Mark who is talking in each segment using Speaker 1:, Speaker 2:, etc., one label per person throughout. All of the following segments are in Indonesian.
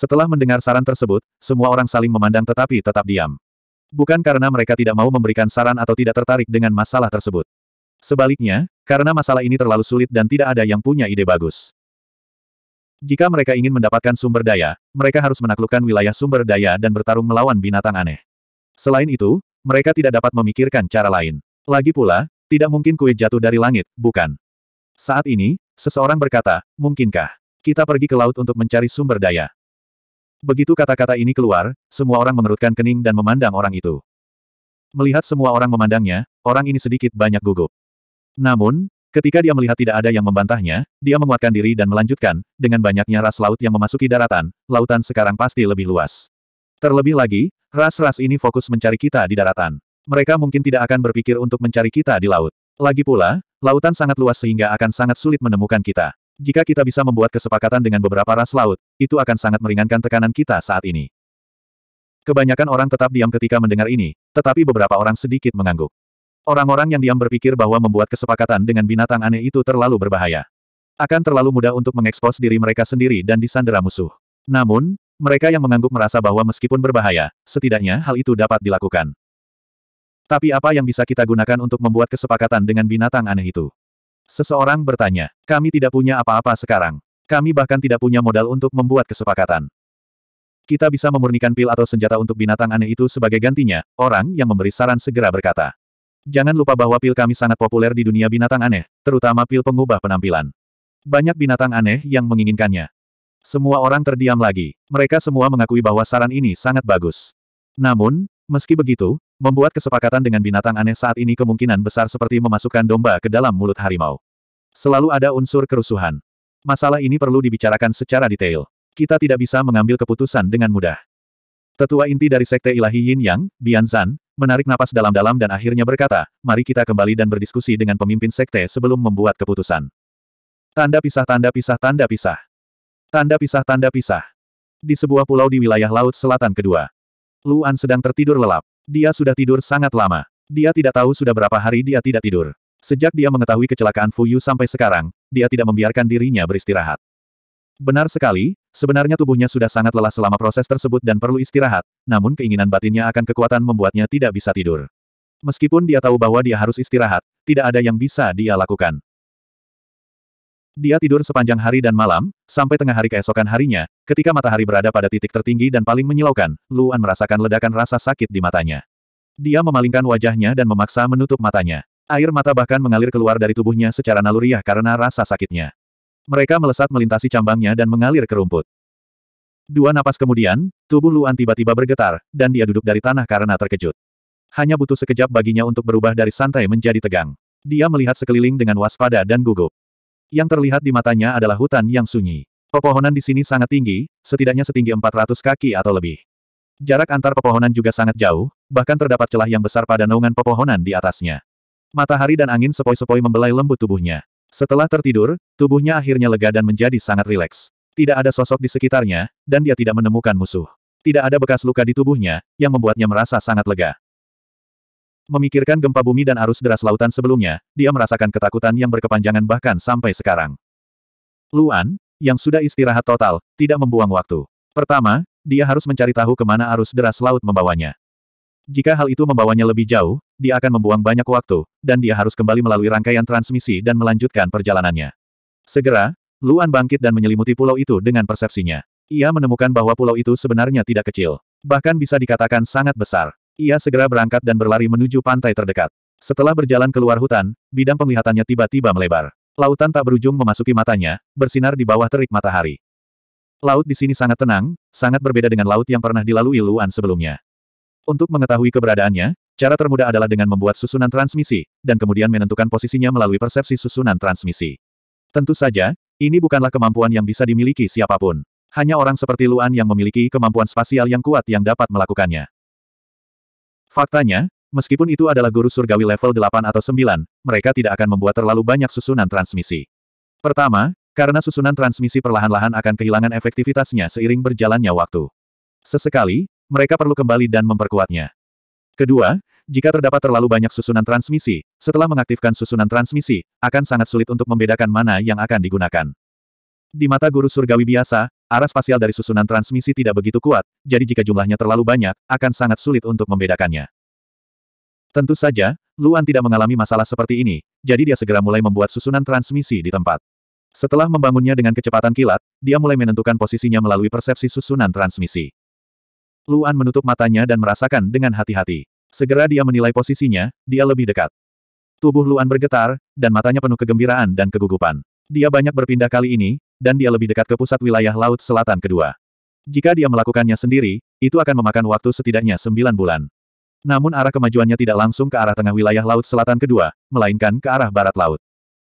Speaker 1: Setelah mendengar saran tersebut, semua orang saling memandang tetapi tetap diam. Bukan karena mereka tidak mau memberikan saran atau tidak tertarik dengan masalah tersebut. Sebaliknya, karena masalah ini terlalu sulit dan tidak ada yang punya ide bagus. Jika mereka ingin mendapatkan sumber daya, mereka harus menaklukkan wilayah sumber daya dan bertarung melawan binatang aneh. Selain itu, mereka tidak dapat memikirkan cara lain. Lagi pula, tidak mungkin kue jatuh dari langit, bukan? Saat ini, seseorang berkata, mungkinkah kita pergi ke laut untuk mencari sumber daya? Begitu kata-kata ini keluar, semua orang mengerutkan kening dan memandang orang itu. Melihat semua orang memandangnya, orang ini sedikit banyak gugup. Namun, ketika dia melihat tidak ada yang membantahnya, dia menguatkan diri dan melanjutkan, dengan banyaknya ras laut yang memasuki daratan, lautan sekarang pasti lebih luas. Terlebih lagi, ras-ras ini fokus mencari kita di daratan. Mereka mungkin tidak akan berpikir untuk mencari kita di laut. Lagi pula, lautan sangat luas sehingga akan sangat sulit menemukan kita. Jika kita bisa membuat kesepakatan dengan beberapa ras laut, itu akan sangat meringankan tekanan kita saat ini. Kebanyakan orang tetap diam ketika mendengar ini, tetapi beberapa orang sedikit mengangguk. Orang-orang yang diam berpikir bahwa membuat kesepakatan dengan binatang aneh itu terlalu berbahaya. Akan terlalu mudah untuk mengekspos diri mereka sendiri dan disandera musuh. Namun, mereka yang mengangguk merasa bahwa meskipun berbahaya, setidaknya hal itu dapat dilakukan. Tapi apa yang bisa kita gunakan untuk membuat kesepakatan dengan binatang aneh itu? Seseorang bertanya, kami tidak punya apa-apa sekarang. Kami bahkan tidak punya modal untuk membuat kesepakatan. Kita bisa memurnikan pil atau senjata untuk binatang aneh itu sebagai gantinya, orang yang memberi saran segera berkata. Jangan lupa bahwa pil kami sangat populer di dunia binatang aneh, terutama pil pengubah penampilan. Banyak binatang aneh yang menginginkannya. Semua orang terdiam lagi. Mereka semua mengakui bahwa saran ini sangat bagus. Namun, meski begitu, Membuat kesepakatan dengan binatang aneh saat ini kemungkinan besar seperti memasukkan domba ke dalam mulut harimau. Selalu ada unsur kerusuhan. Masalah ini perlu dibicarakan secara detail. Kita tidak bisa mengambil keputusan dengan mudah. Tetua inti dari Sekte Ilahi Yin Yang, Bian Zan, menarik napas dalam-dalam dan akhirnya berkata, mari kita kembali dan berdiskusi dengan pemimpin Sekte sebelum membuat keputusan. Tanda pisah tanda pisah tanda pisah. Tanda pisah tanda pisah. Di sebuah pulau di wilayah Laut Selatan kedua. Luan sedang tertidur lelap. Dia sudah tidur sangat lama. Dia tidak tahu sudah berapa hari dia tidak tidur. Sejak dia mengetahui kecelakaan Fuyu sampai sekarang, dia tidak membiarkan dirinya beristirahat. Benar sekali, sebenarnya tubuhnya sudah sangat lelah selama proses tersebut dan perlu istirahat, namun keinginan batinnya akan kekuatan membuatnya tidak bisa tidur. Meskipun dia tahu bahwa dia harus istirahat, tidak ada yang bisa dia lakukan. Dia tidur sepanjang hari dan malam, sampai tengah hari keesokan harinya, ketika matahari berada pada titik tertinggi dan paling menyilaukan, Luan merasakan ledakan rasa sakit di matanya. Dia memalingkan wajahnya dan memaksa menutup matanya. Air mata bahkan mengalir keluar dari tubuhnya secara naluriah karena rasa sakitnya. Mereka melesat melintasi cambangnya dan mengalir ke rumput. Dua napas kemudian, tubuh Luan tiba-tiba bergetar, dan dia duduk dari tanah karena terkejut. Hanya butuh sekejap baginya untuk berubah dari santai menjadi tegang. Dia melihat sekeliling dengan waspada dan gugup. Yang terlihat di matanya adalah hutan yang sunyi. Pepohonan di sini sangat tinggi, setidaknya setinggi 400 kaki atau lebih. Jarak antar pepohonan juga sangat jauh, bahkan terdapat celah yang besar pada naungan pepohonan di atasnya. Matahari dan angin sepoi-sepoi membelai lembut tubuhnya. Setelah tertidur, tubuhnya akhirnya lega dan menjadi sangat rileks. Tidak ada sosok di sekitarnya, dan dia tidak menemukan musuh. Tidak ada bekas luka di tubuhnya, yang membuatnya merasa sangat lega. Memikirkan gempa bumi dan arus deras lautan sebelumnya, dia merasakan ketakutan yang berkepanjangan bahkan sampai sekarang. Luan, yang sudah istirahat total, tidak membuang waktu. Pertama, dia harus mencari tahu ke mana arus deras laut membawanya. Jika hal itu membawanya lebih jauh, dia akan membuang banyak waktu, dan dia harus kembali melalui rangkaian transmisi dan melanjutkan perjalanannya. Segera, Luan bangkit dan menyelimuti pulau itu dengan persepsinya. Ia menemukan bahwa pulau itu sebenarnya tidak kecil. Bahkan bisa dikatakan sangat besar. Ia segera berangkat dan berlari menuju pantai terdekat. Setelah berjalan keluar hutan, bidang penglihatannya tiba-tiba melebar. Lautan tak berujung memasuki matanya, bersinar di bawah terik matahari. Laut di sini sangat tenang, sangat berbeda dengan laut yang pernah dilalui Luan sebelumnya. Untuk mengetahui keberadaannya, cara termudah adalah dengan membuat susunan transmisi, dan kemudian menentukan posisinya melalui persepsi susunan transmisi. Tentu saja, ini bukanlah kemampuan yang bisa dimiliki siapa pun. Hanya orang seperti Luan yang memiliki kemampuan spasial yang kuat yang dapat melakukannya. Faktanya, meskipun itu adalah guru surgawi level 8 atau 9, mereka tidak akan membuat terlalu banyak susunan transmisi. Pertama, karena susunan transmisi perlahan-lahan akan kehilangan efektivitasnya seiring berjalannya waktu. Sesekali, mereka perlu kembali dan memperkuatnya. Kedua, Jika terdapat terlalu banyak susunan transmisi, setelah mengaktifkan susunan transmisi, akan sangat sulit untuk membedakan mana yang akan digunakan. Di mata guru surgawi biasa, arah spasial dari susunan transmisi tidak begitu kuat, jadi jika jumlahnya terlalu banyak, akan sangat sulit untuk membedakannya. Tentu saja, Luan tidak mengalami masalah seperti ini, jadi dia segera mulai membuat susunan transmisi di tempat. Setelah membangunnya dengan kecepatan kilat, dia mulai menentukan posisinya melalui persepsi susunan transmisi. Luan menutup matanya dan merasakan dengan hati-hati. Segera dia menilai posisinya, dia lebih dekat. Tubuh Luan bergetar, dan matanya penuh kegembiraan dan kegugupan. Dia banyak berpindah kali ini, dan dia lebih dekat ke pusat wilayah Laut Selatan kedua. Jika dia melakukannya sendiri, itu akan memakan waktu setidaknya sembilan bulan. Namun arah kemajuannya tidak langsung ke arah tengah wilayah Laut Selatan kedua, melainkan ke arah barat laut.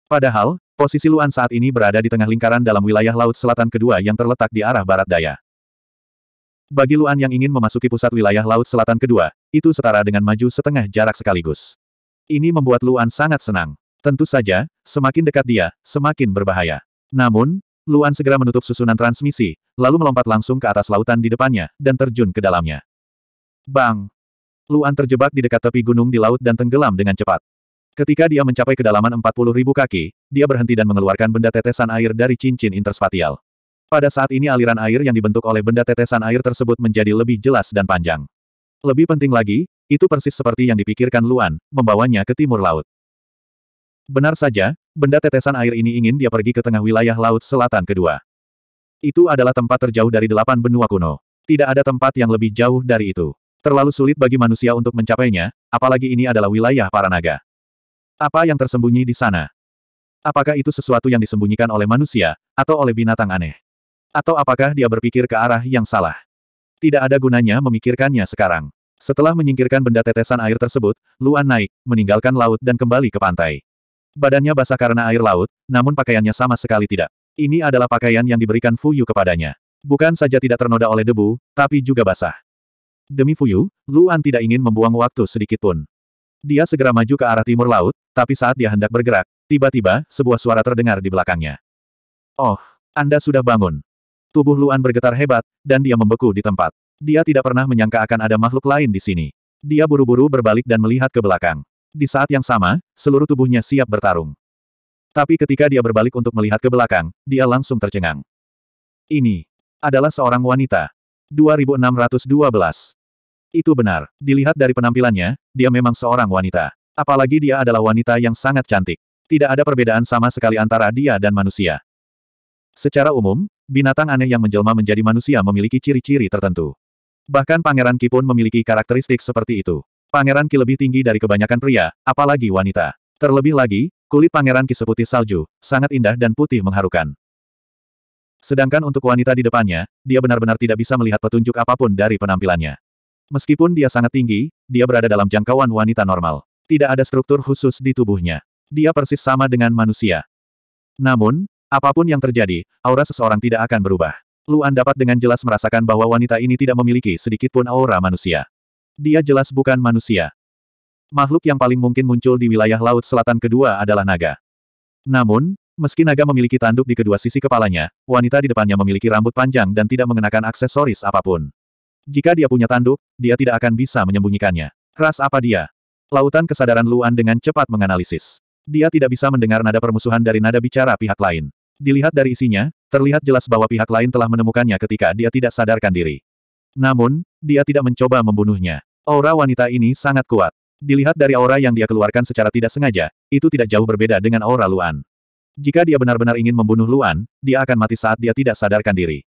Speaker 1: Padahal, Posisi Luan saat ini berada di tengah lingkaran dalam wilayah Laut Selatan kedua yang terletak di arah barat daya. Bagi Luan yang ingin memasuki pusat wilayah Laut Selatan kedua, itu setara dengan maju setengah jarak sekaligus. Ini membuat Luan sangat senang. Tentu saja, semakin dekat dia, semakin berbahaya. Namun, Luan segera menutup susunan transmisi, lalu melompat langsung ke atas lautan di depannya, dan terjun ke dalamnya. Bang! Luan terjebak di dekat tepi gunung di laut dan tenggelam dengan cepat. Ketika dia mencapai kedalaman 40.000 kaki, dia berhenti dan mengeluarkan benda tetesan air dari cincin interspatial. Pada saat ini aliran air yang dibentuk oleh benda tetesan air tersebut menjadi lebih jelas dan panjang. Lebih penting lagi, itu persis seperti yang dipikirkan Luan, membawanya ke timur laut. Benar saja, benda tetesan air ini ingin dia pergi ke tengah wilayah laut selatan kedua. Itu adalah tempat terjauh dari delapan benua kuno. Tidak ada tempat yang lebih jauh dari itu. Terlalu sulit bagi manusia untuk mencapainya, apalagi ini adalah wilayah para naga. Apa yang tersembunyi di sana? Apakah itu sesuatu yang disembunyikan oleh manusia, atau oleh binatang aneh? Atau apakah dia berpikir ke arah yang salah? Tidak ada gunanya memikirkannya sekarang. Setelah menyingkirkan benda tetesan air tersebut, Luan naik, meninggalkan laut dan kembali ke pantai. Badannya basah karena air laut, namun pakaiannya sama sekali tidak. Ini adalah pakaian yang diberikan Fuyu kepadanya. Bukan saja tidak ternoda oleh debu, tapi juga basah. Demi Fuyu, Luan tidak ingin membuang waktu sedikit pun. Dia segera maju ke arah timur laut, tapi saat dia hendak bergerak, tiba-tiba, sebuah suara terdengar di belakangnya. Oh, Anda sudah bangun. Tubuh Luan bergetar hebat, dan dia membeku di tempat. Dia tidak pernah menyangka akan ada makhluk lain di sini. Dia buru-buru berbalik dan melihat ke belakang. Di saat yang sama, seluruh tubuhnya siap bertarung. Tapi ketika dia berbalik untuk melihat ke belakang, dia langsung tercengang. Ini adalah seorang wanita. 2612. Itu benar. Dilihat dari penampilannya, dia memang seorang wanita. Apalagi dia adalah wanita yang sangat cantik. Tidak ada perbedaan sama sekali antara dia dan manusia. Secara umum, binatang aneh yang menjelma menjadi manusia memiliki ciri-ciri tertentu. Bahkan Pangeran Ki pun memiliki karakteristik seperti itu. Pangeran Ki lebih tinggi dari kebanyakan pria, apalagi wanita. Terlebih lagi, kulit Pangeran Ki seputih salju, sangat indah dan putih mengharukan. Sedangkan untuk wanita di depannya, dia benar-benar tidak bisa melihat petunjuk apa pun dari penampilannya. Meskipun dia sangat tinggi, dia berada dalam jangkauan wanita normal. Tidak ada struktur khusus di tubuhnya. Dia persis sama dengan manusia. Namun, apa pun yang terjadi, aura seseorang tidak akan berubah. Luan dapat dengan jelas merasakan bahwa wanita ini tidak memiliki sedikit pun aura manusia. Dia jelas bukan manusia. Makhluk yang paling mungkin muncul di wilayah laut selatan kedua adalah naga. Namun, meski naga memiliki tanduk di kedua sisi kepalanya, wanita di depannya memiliki rambut panjang dan tidak mengenakan aksesoris apa pun. Jika dia punya tanduk, dia tidak akan bisa menyembunyikannya. Ras apa dia? Lautan kesadaran Luan dengan cepat menganalisis. Dia tidak bisa mendengar nada permusuhan dari nada bicara pihak lain. Dilihat dari isinya, terlihat jelas bahwa pihak lain telah menemukannya ketika dia tidak sadarkan diri. Namun, dia tidak mencoba membunuhnya. Aura wanita ini sangat kuat. Dilihat dari aura yang dia keluarkan secara tidak sengaja, itu tidak jauh berbeda dengan aura Luan. Jika dia benar-benar ingin membunuh Luan, dia akan mati saat dia tidak sadarkan diri.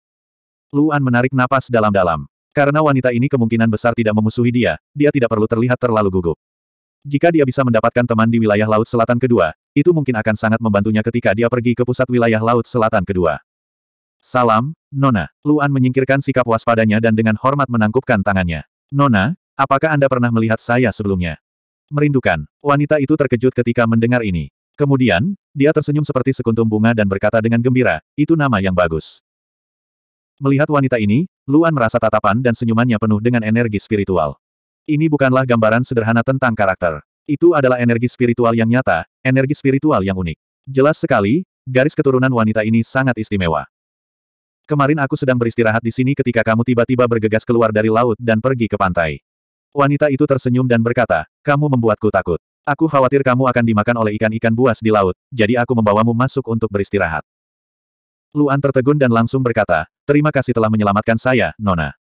Speaker 1: Luan menarik napas dalam-dalam. Karena wanita ini kemungkinan besar tidak memusuhi dia, dia tidak perlu terlihat terlalu gugup. Jika dia bisa mendapatkan teman di wilayah Laut Selatan kedua, itu mungkin akan sangat membantunya ketika dia pergi ke pusat wilayah Laut Selatan kedua. Salam, Nona. Luan menyingkirkan sikap waspadanya dan dengan hormat menangkupkan tangannya. Nona, apakah Anda pernah melihat saya sebelumnya? Merindukan. Wanita itu terkejut ketika mendengar ini. Kemudian, dia tersenyum seperti sekuntum bunga dan berkata dengan gembira, itu nama yang bagus. Melihat wanita ini, Luan merasa tatapan dan senyumannya penuh dengan energi spiritual. Ini bukanlah gambaran sederhana tentang karakter. Itu adalah energi spiritual yang nyata, energi spiritual yang unik. Jelas sekali, garis keturunan wanita ini sangat istimewa. Kemarin aku sedang beristirahat di sini ketika kamu tiba-tiba bergegas keluar dari laut dan pergi ke pantai. Wanita itu tersenyum dan berkata, kamu membuatku takut. Aku khawatir kamu akan dimakan oleh ikan-ikan buas di laut, jadi aku membawamu masuk untuk beristirahat. Luan tertegun dan langsung berkata, terima kasih telah menyelamatkan saya, Nona.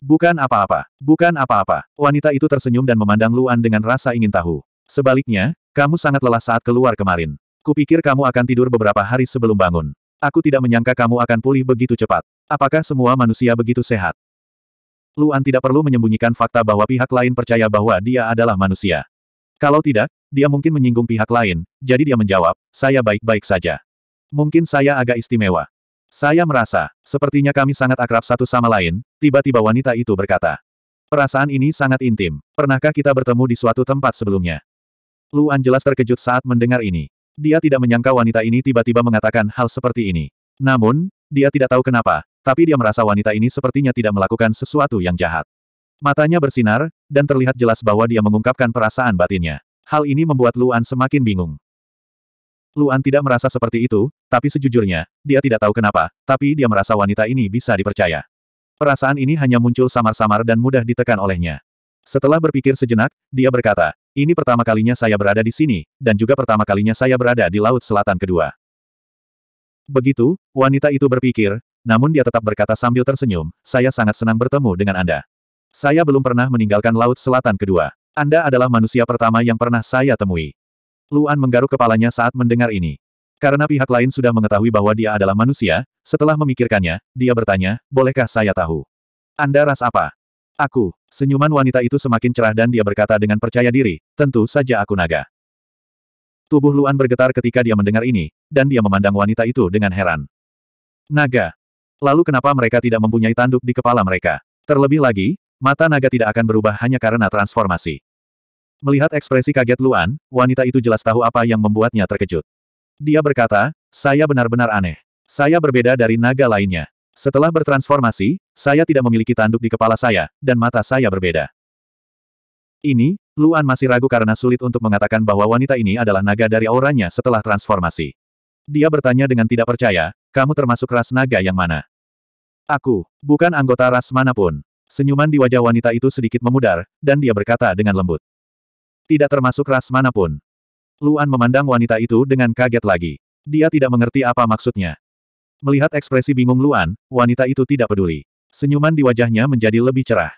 Speaker 1: Bukan apa-apa, bukan apa-apa. Wanita itu tersenyum dan memandang Luan dengan rasa ingin tahu. Sebaliknya, kamu sangat lelah saat keluar kemarin. Kupikir kamu akan tidur beberapa hari sebelum bangun. Aku tidak menyangka kamu akan pulih begitu cepat. Apakah semua manusia begitu sehat? Luan tidak perlu menyembunyikan fakta bahwa pihak lain percaya bahwa dia adalah manusia. Kalau tidak, dia mungkin menyinggung pihak lain, jadi dia menjawab, saya baik-baik saja. Mungkin saya agak istimewa. Saya merasa, sepertinya kami sangat akrab satu sama lain, tiba-tiba wanita itu berkata. Perasaan ini sangat intim. Pernahkah kita bertemu di suatu tempat sebelumnya? Luan jelas terkejut saat mendengar ini. Dia tidak menyangka wanita ini tiba-tiba mengatakan hal seperti ini. Namun, dia tidak tahu kenapa, tapi dia merasa wanita ini sepertinya tidak melakukan sesuatu yang jahat. Matanya bersinar, dan terlihat jelas bahwa dia mengungkapkan perasaan batinnya. Hal ini membuat Luan semakin bingung. Luan tidak merasa seperti itu, tapi sejujurnya, dia tidak tahu kenapa, tapi dia merasa wanita ini bisa dipercaya. Perasaan ini hanya muncul samar-samar dan mudah ditekan olehnya. Setelah berpikir sejenak, dia berkata, ini pertama kalinya saya berada di sini, dan juga pertama kalinya saya berada di Laut Selatan kedua. Begitu, wanita itu berpikir, namun dia tetap berkata sambil tersenyum, saya sangat senang bertemu dengan Anda. Saya belum pernah meninggalkan Laut Selatan kedua. Anda adalah manusia pertama yang pernah saya temui. Luan menggaruk kepalanya saat mendengar ini. Karena pihak lain sudah mengetahui bahwa dia adalah manusia, setelah memikirkannya, dia bertanya, bolehkah saya tahu? Anda ras apa? Aku. Senyuman wanita itu semakin cerah dan dia berkata dengan percaya diri, tentu saja aku naga. Tubuh Luan bergetar ketika dia mendengar ini, dan dia memandang wanita itu dengan heran. Naga. Lalu kenapa mereka tidak mempunyai tanduk di kepala mereka? Terlebih lagi, mata naga tidak akan berubah hanya karena transformasi. Melihat ekspresi kaget Luan, wanita itu jelas tahu apa yang membuatnya terkejut. Dia berkata, saya benar-benar aneh. Saya berbeda dari naga lainnya. Setelah bertransformasi, saya tidak memiliki tanduk di kepala saya, dan mata saya berbeda. Ini, Luan masih ragu karena sulit untuk mengatakan bahwa wanita ini adalah naga dari auranya setelah transformasi. Dia bertanya dengan tidak percaya, kamu termasuk ras naga yang mana? Aku, bukan anggota ras mana pun. Senyuman di wajah wanita itu sedikit memudar, dan dia berkata dengan lembut. Tidak termasuk ras mana pun. Luan memandang wanita itu dengan kaget lagi. Dia tidak mengerti apa maksudnya. Melihat ekspresi bingung Luan, wanita itu tidak peduli. Senyuman di wajahnya menjadi lebih cerah.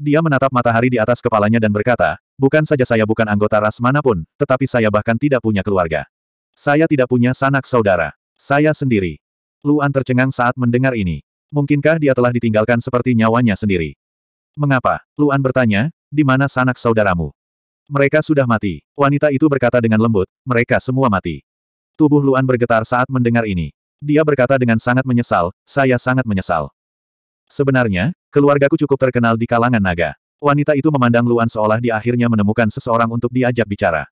Speaker 1: Dia menatap matahari di atas kepalanya dan berkata, bukan saja saya bukan anggota ras mana pun, tetapi saya bahkan tidak punya keluarga. Saya tidak punya sanak saudara. Saya sendiri. Luan tercengang saat mendengar ini. Mungkinkah dia telah ditinggalkan seperti nyawanya sendiri? Mengapa? Luan bertanya, di mana sanak saudaramu? Mereka sudah mati. Wanita itu berkata dengan lembut, mereka semua mati. Tubuh Luan bergetar saat mendengar ini. Dia berkata dengan sangat menyesal, saya sangat menyesal. Sebenarnya, keluargaku cukup terkenal di kalangan naga. Wanita itu memandang Luan seolah dia akhirnya menemukan seseorang untuk diajak bicara.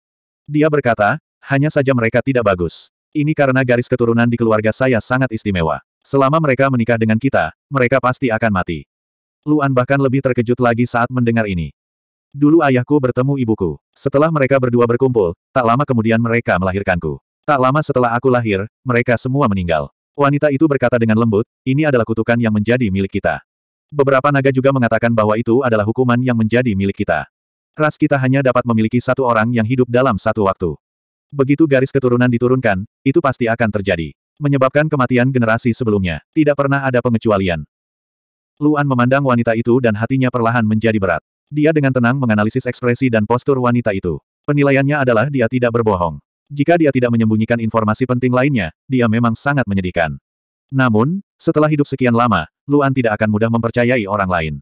Speaker 1: Dia berkata, hanya saja mereka tidak bagus. Ini karena garis keturunan di keluarga saya sangat istimewa. Selama mereka menikah dengan kita, mereka pasti akan mati. Luan bahkan lebih terkejut lagi saat mendengar ini. Dulu ayahku bertemu ibuku. Setelah mereka berdua berkumpul, tak lama kemudian mereka melahirkanku. Tak lama setelah aku lahir, mereka semua meninggal. Wanita itu berkata dengan lembut, ini adalah kutukan yang menjadi milik kita. Beberapa naga juga mengatakan bahwa itu adalah hukuman yang menjadi milik kita. Ras kita hanya dapat memiliki satu orang yang hidup dalam satu waktu. Begitu garis keturunan diturunkan, itu pasti akan terjadi menyebabkan kematian generasi sebelumnya. Tidak pernah ada pengecualian. Luan memandang wanita itu dan hatinya perlahan menjadi berat. Dia dengan tenang menganalisis ekspresi dan postur wanita itu. Penilaiannya adalah dia tidak berbohong. Jika dia tidak menyembunyikan informasi penting lainnya, dia memang sangat menyedihkan. Namun, setelah hidup sekian lama, Luan tidak akan mudah mempercayai orang lain.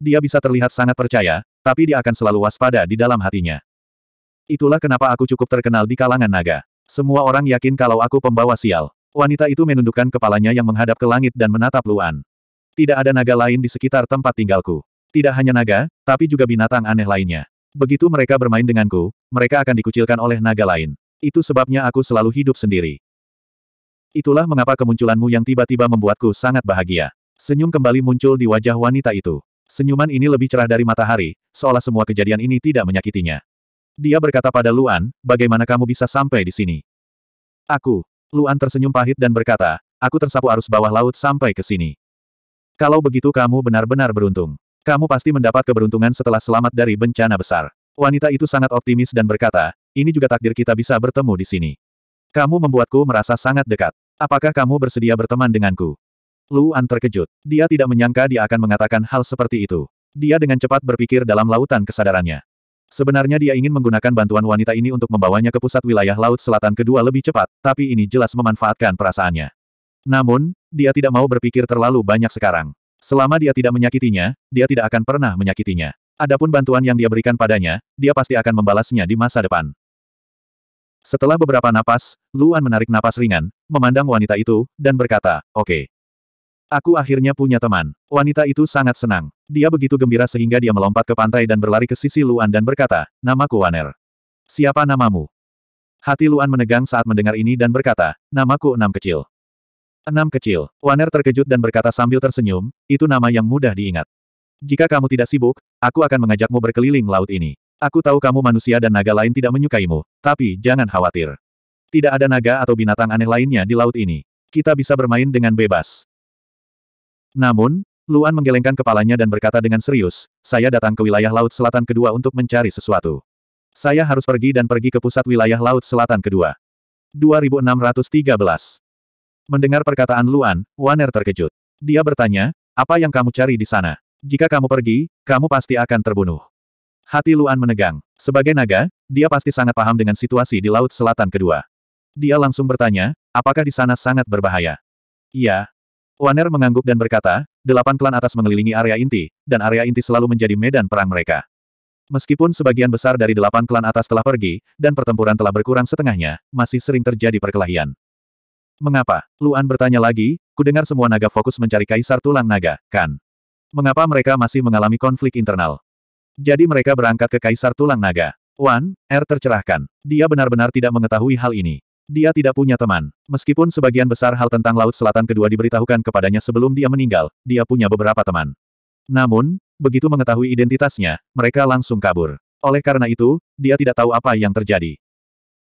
Speaker 1: Dia bisa terlihat sangat percaya, tapi dia akan selalu waspada di dalam hatinya. Itulah kenapa aku cukup terkenal di kalangan naga. Semua orang yakin kalau aku pembawa sial. Wanita itu menundukkan kepalanya yang menghadap ke langit dan menatap Luan. Tidak ada naga lain di sekitar tempat tinggalku. Tidak hanya naga, tapi juga binatang aneh lainnya. Begitu mereka bermain denganku, mereka akan dikucilkan oleh naga lain. Itu sebabnya aku selalu hidup sendiri. Itulah mengapa kemunculanmu yang tiba-tiba membuatku sangat bahagia. Senyum kembali muncul di wajah wanita itu. Senyuman ini lebih cerah dari matahari, seolah semua kejadian ini tidak menyakitinya. Dia berkata pada Luan, bagaimana kamu bisa sampai di sini? Aku, Luan tersenyum pahit dan berkata, aku tersapu arus bawah laut sampai ke sini. Kalau begitu kamu benar-benar beruntung. Kamu pasti mendapat keberuntungan setelah selamat dari bencana besar. Wanita itu sangat optimis dan berkata, ini juga takdir kita bisa bertemu di sini. Kamu membuatku merasa sangat dekat. Apakah kamu bersedia berteman denganku? Luan terkejut. Dia tidak menyangka dia akan mengatakan hal seperti itu. Dia dengan cepat berpikir dalam lautan kesadarannya. Sebenarnya dia ingin menggunakan bantuan wanita ini untuk membawanya ke pusat wilayah Laut Selatan kedua lebih cepat, tapi ini jelas memanfaatkan perasaannya. Namun, dia tidak mau berpikir terlalu banyak sekarang. Selama dia tidak menyakitinya, dia tidak akan pernah menyakitinya. Adapun bantuan yang dia berikan padanya, dia pasti akan membalasnya di masa depan. Setelah beberapa napas, Luan menarik napas ringan, memandang wanita itu, dan berkata, oke. Okay. Aku akhirnya punya teman. Wanita itu sangat senang. Dia begitu gembira sehingga dia melompat ke pantai dan berlari ke sisi Luan dan berkata, Namaku Waner. Siapa namamu? Hati Luan menegang saat mendengar ini dan berkata, Namaku Enam Kecil. Enam Kecil. Waner terkejut dan berkata sambil tersenyum, itu nama yang mudah diingat. Jika kamu tidak sibuk, aku akan mengajakmu berkeliling laut ini. Aku tahu kamu manusia dan naga lain tidak menyukaimu, tapi jangan khawatir. Tidak ada naga atau binatang aneh lainnya di laut ini. Kita bisa bermain dengan bebas. Namun, Luan menggelengkan kepalanya dan berkata dengan serius, saya datang ke wilayah Laut Selatan kedua untuk mencari sesuatu. Saya harus pergi dan pergi ke pusat wilayah Laut Selatan kedua. 2613. Mendengar perkataan Luan, Waner terkejut. Dia bertanya, apa yang kamu cari di sana? Jika kamu pergi, kamu pasti akan terbunuh. Hati Luan menegang. Sebagai naga, dia pasti sangat paham dengan situasi di Laut Selatan kedua. Dia langsung bertanya, apakah di sana sangat berbahaya? Iya, Waner mengangguk dan berkata, delapan klan atas mengelilingi area inti, dan area inti selalu menjadi medan perang mereka. Meskipun sebagian besar dari delapan klan atas telah pergi, dan pertempuran telah berkurang setengahnya, masih sering terjadi perkelahian. Mengapa? Luan bertanya lagi, kudengar semua naga fokus mencari kaisar tulang naga, kan? Mengapa mereka masih mengalami konflik internal? Jadi mereka berangkat ke kaisar tulang naga. Wan, R tercerahkan. Dia benar-benar tidak mengetahui hal ini. Dia tidak punya teman. Meskipun sebagian besar hal tentang Laut Selatan kedua diberitahukan kepadanya sebelum dia meninggal, dia punya beberapa teman. Namun, begitu mengetahui identitasnya, mereka langsung kabur. Oleh karena itu, dia tidak tahu apa yang terjadi.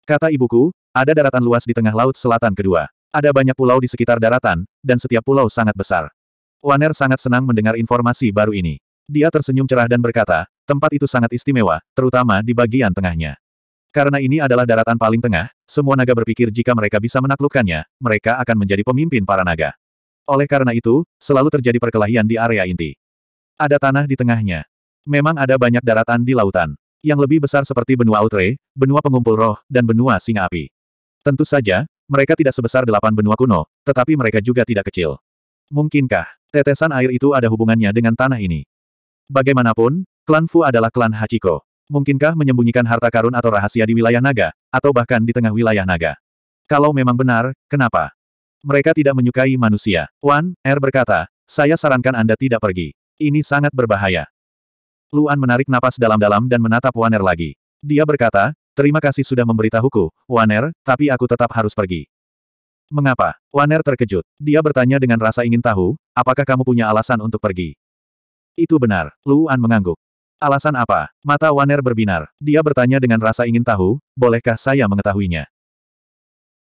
Speaker 1: Kata ibuku, ada daratan luas di tengah Laut Selatan kedua. Ada banyak pulau di sekitar daratan, dan setiap pulau sangat besar. Waner sangat senang mendengar informasi baru ini. Dia tersenyum cerah dan berkata, tempat itu sangat istimewa, terutama di bagian tengahnya. Karena ini adalah daratan paling tengah, semua naga berpikir jika mereka bisa menaklukkannya, mereka akan menjadi pemimpin para naga. Oleh karena itu, selalu terjadi perkelahian di area inti. Ada tanah di tengahnya. Memang ada banyak daratan di lautan. Yang lebih besar seperti benua Outre, benua pengumpul roh, dan benua singa api. Tentu saja, mereka tidak sebesar delapan benua kuno, tetapi mereka juga tidak kecil. Mungkinkah, tetesan air itu ada hubungannya dengan tanah ini? Bagaimanapun, klan Fu adalah klan Hachiko. Mungkinkah menyembunyikan harta karun atau rahasia di wilayah naga, atau bahkan di tengah wilayah naga? Kalau memang benar, kenapa? Mereka tidak menyukai manusia. Wan, Er berkata, saya sarankan Anda tidak pergi. Ini sangat berbahaya. Luan menarik napas dalam-dalam dan menatap Waner lagi. Dia berkata, terima kasih sudah memberitahuku, Waner, tapi aku tetap harus pergi. Mengapa? Waner terkejut. Dia bertanya dengan rasa ingin tahu, apakah kamu punya alasan untuk pergi? Itu benar, Luan mengangguk. Alasan apa? Mata Waner berbinar. Dia bertanya dengan rasa ingin tahu, bolehkah saya mengetahuinya?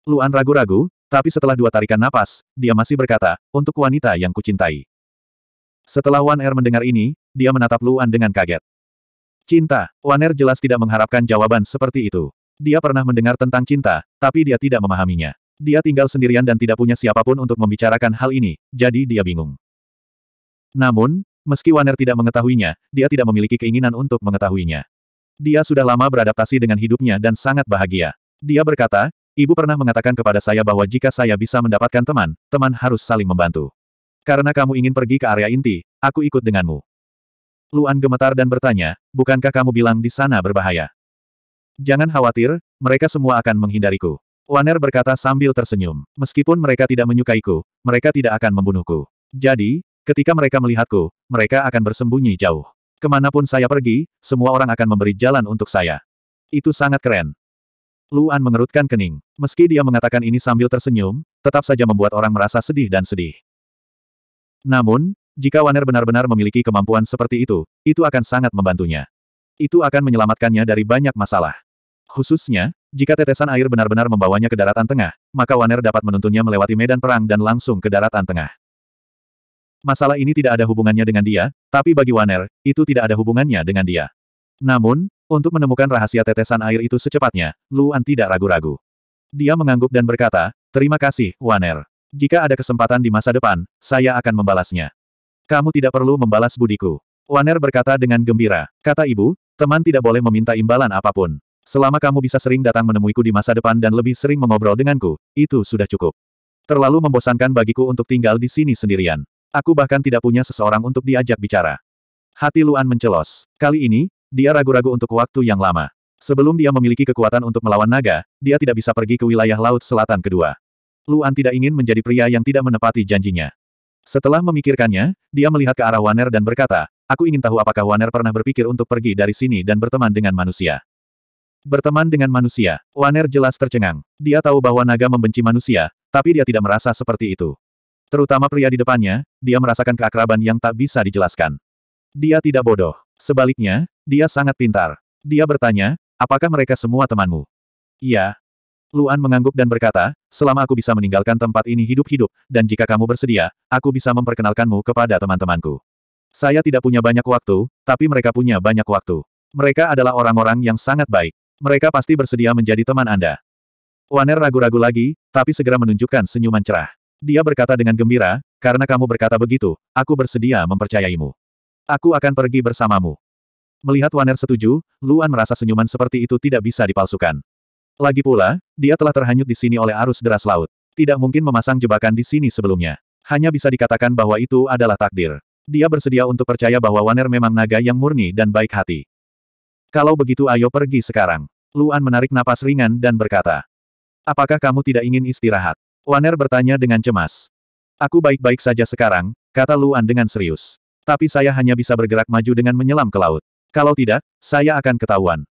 Speaker 1: Luan ragu-ragu, tapi setelah dua tarikan napas, dia masih berkata, untuk wanita yang kucintai. Setelah Wan Er mendengar ini, dia menatap Luan dengan kaget. Cinta, Wan Er jelas tidak mengharapkan jawaban seperti itu. Dia pernah mendengar tentang cinta, tapi dia tidak memahaminya. Dia tinggal sendirian dan tidak punya siapa pun untuk membicarakan hal ini, jadi dia bingung. Namun, Meski Waner tidak mengetahuinya, dia tidak memiliki keinginan untuk mengetahuinya. Dia sudah lama beradaptasi dengan hidupnya dan sangat bahagia. Dia berkata, Ibu pernah mengatakan kepada saya bahwa jika saya bisa mendapatkan teman, teman harus saling membantu. Karena kamu ingin pergi ke area inti, aku ikut denganmu. Luan gemetar dan bertanya, bukankah kamu bilang di sana berbahaya? Jangan khawatir, mereka semua akan menghindariku. Waner berkata sambil tersenyum. Meskipun mereka tidak menyukaiku, mereka tidak akan membunuhku. Jadi, Ketika mereka melihatku, mereka akan bersembunyi jauh. Ke mana pun saya pergi, semua orang akan memberi jalan untuk saya. Itu sangat keren. Luan mengerutkan kening. Meski dia mengatakan ini sambil tersenyum, tetap saja membuat orang merasa sedih dan sedih. Namun, jika Waner benar-benar memiliki kemampuan seperti itu, itu akan sangat membantunya. Itu akan menyelamatkannya dari banyak masalah. Khususnya, jika tetesan air benar-benar membawanya ke daratan tengah, maka Waner dapat menuntunnya melewati medan perang dan langsung ke daratan tengah. Masalah ini tidak ada hubungannya dengan dia, tapi bagi Waner, itu tidak ada hubungannya dengan dia. Namun, Untuk menemukan rahasia tetesan air itu secepatnya, Luan tidak ragu-ragu. Dia mengangguk dan berkata, terima kasih, Waner. Jika ada kesempatan di masa depan, saya akan membalasnya. Kamu tidak perlu membalas budiku. Waner berkata dengan gembira. Kata ibu, teman tidak boleh meminta imbalan apa pun. Selama kamu bisa sering datang menemuiku di masa depan dan lebih sering mengobrol denganku, itu sudah cukup. Terlalu membosankan bagiku untuk tinggal di sini sendirian. Aku bahkan tidak punya seseorang untuk diajak bicara. Hati Luan mencelos. Kali ini, dia ragu-ragu untuk waktu yang lama. Sebelum dia memiliki kekuatan untuk melawan naga, dia tidak bisa pergi ke wilayah Laut Selatan kedua. Luan tidak ingin menjadi pria yang tidak menepati janjinya. Setelah memikirkannya, dia melihat ke arah Waner dan berkata, aku ingin tahu apakah Waner pernah berpikir untuk pergi dari sini dan berteman dengan manusia. Berteman dengan manusia, Waner jelas tercengang. Dia tahu bahwa naga membenci manusia, tapi dia tidak merasa seperti itu. Terutama pria di depannya, dia merasakan keakraban yang tak bisa dijelaskan. Dia tidak bodoh. Sebaliknya, dia sangat pintar. Dia bertanya, Apakah mereka semua temanmu? Iya. Luan mengangguk dan berkata, selama aku bisa meninggalkan tempat ini hidup-hidup, dan jika kamu bersedia, aku bisa memperkenalkanmu kepada teman-temanku. Saya tidak punya banyak waktu, tapi mereka punya banyak waktu. Mereka adalah orang-orang yang sangat baik. Mereka pasti bersedia menjadi teman Anda. Waner ragu-ragu lagi, tapi segera menunjukkan senyuman cerah. Dia berkata dengan gembira, karena kamu berkata begitu, aku bersedia mempercayaimu. Aku akan pergi bersamamu. Melihat Waner setuju, Luan merasa senyuman seperti itu tidak bisa dipalsukan. Lagi pula, dia telah terhanyut di sini oleh arus deras laut. Tidak mungkin memasang jebakan di sini sebelumnya. Hanya bisa dikatakan bahwa itu adalah takdir. Dia bersedia untuk percaya bahwa Waner memang naga yang murni dan baik hati. Kalau begitu ayo pergi sekarang. Luan menarik napas ringan dan berkata. Apakah kamu tidak ingin istirahat? Waner bertanya dengan cemas. Aku baik-baik saja sekarang, kata Luan dengan serius. Tapi saya hanya bisa bergerak maju dengan menyelam ke laut. Kalau tidak, saya akan ketahuan.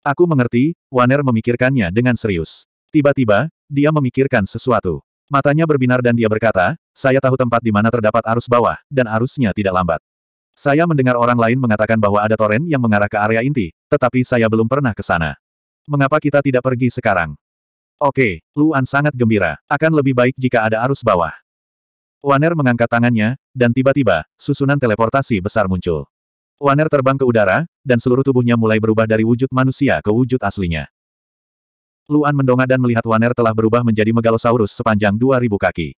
Speaker 1: Aku mengerti, Waner memikirkannya dengan serius. Tiba-tiba, dia memikirkan sesuatu. Matanya berbinar dan dia berkata, saya tahu tempat di mana terdapat arus bawah, dan arusnya tidak lambat. Saya mendengar orang lain mengatakan bahwa ada toren yang mengarah ke area inti, tetapi saya belum pernah ke sana. Mengapa kita tidak pergi sekarang? Oke, Luan sangat gembira. Akan lebih baik jika ada arus bawah. Waner mengangkat tangannya, dan tiba-tiba, susunan teleportasi besar muncul. Waner terbang ke udara, dan seluruh tubuhnya mulai berubah dari wujud manusia ke wujud aslinya. Luan mendongak dan melihat Waner telah berubah menjadi Megalosaurus sepanjang 2000 kaki.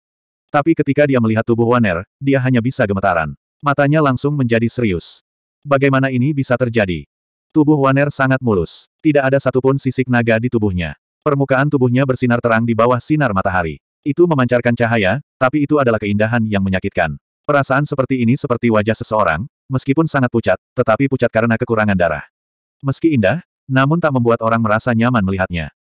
Speaker 1: Tapi ketika dia melihat tubuh Waner, dia hanya bisa gemetaran. Matanya langsung menjadi serius. Bagaimana ini bisa terjadi? Tubuh Waner sangat mulus. Tidak ada satupun sisik naga di tubuhnya. Permukaan tubuhnya bersinar terang di bawah sinar matahari. Itu memancarkan cahaya, tapi itu adalah keindahan yang menyakitkan. Perasaan seperti ini seperti wajah seseorang, Meskipun sangat pucat, tetapi pucat karena kekurangan darah. Meski indah, namun tak membuat orang merasa nyaman melihatnya.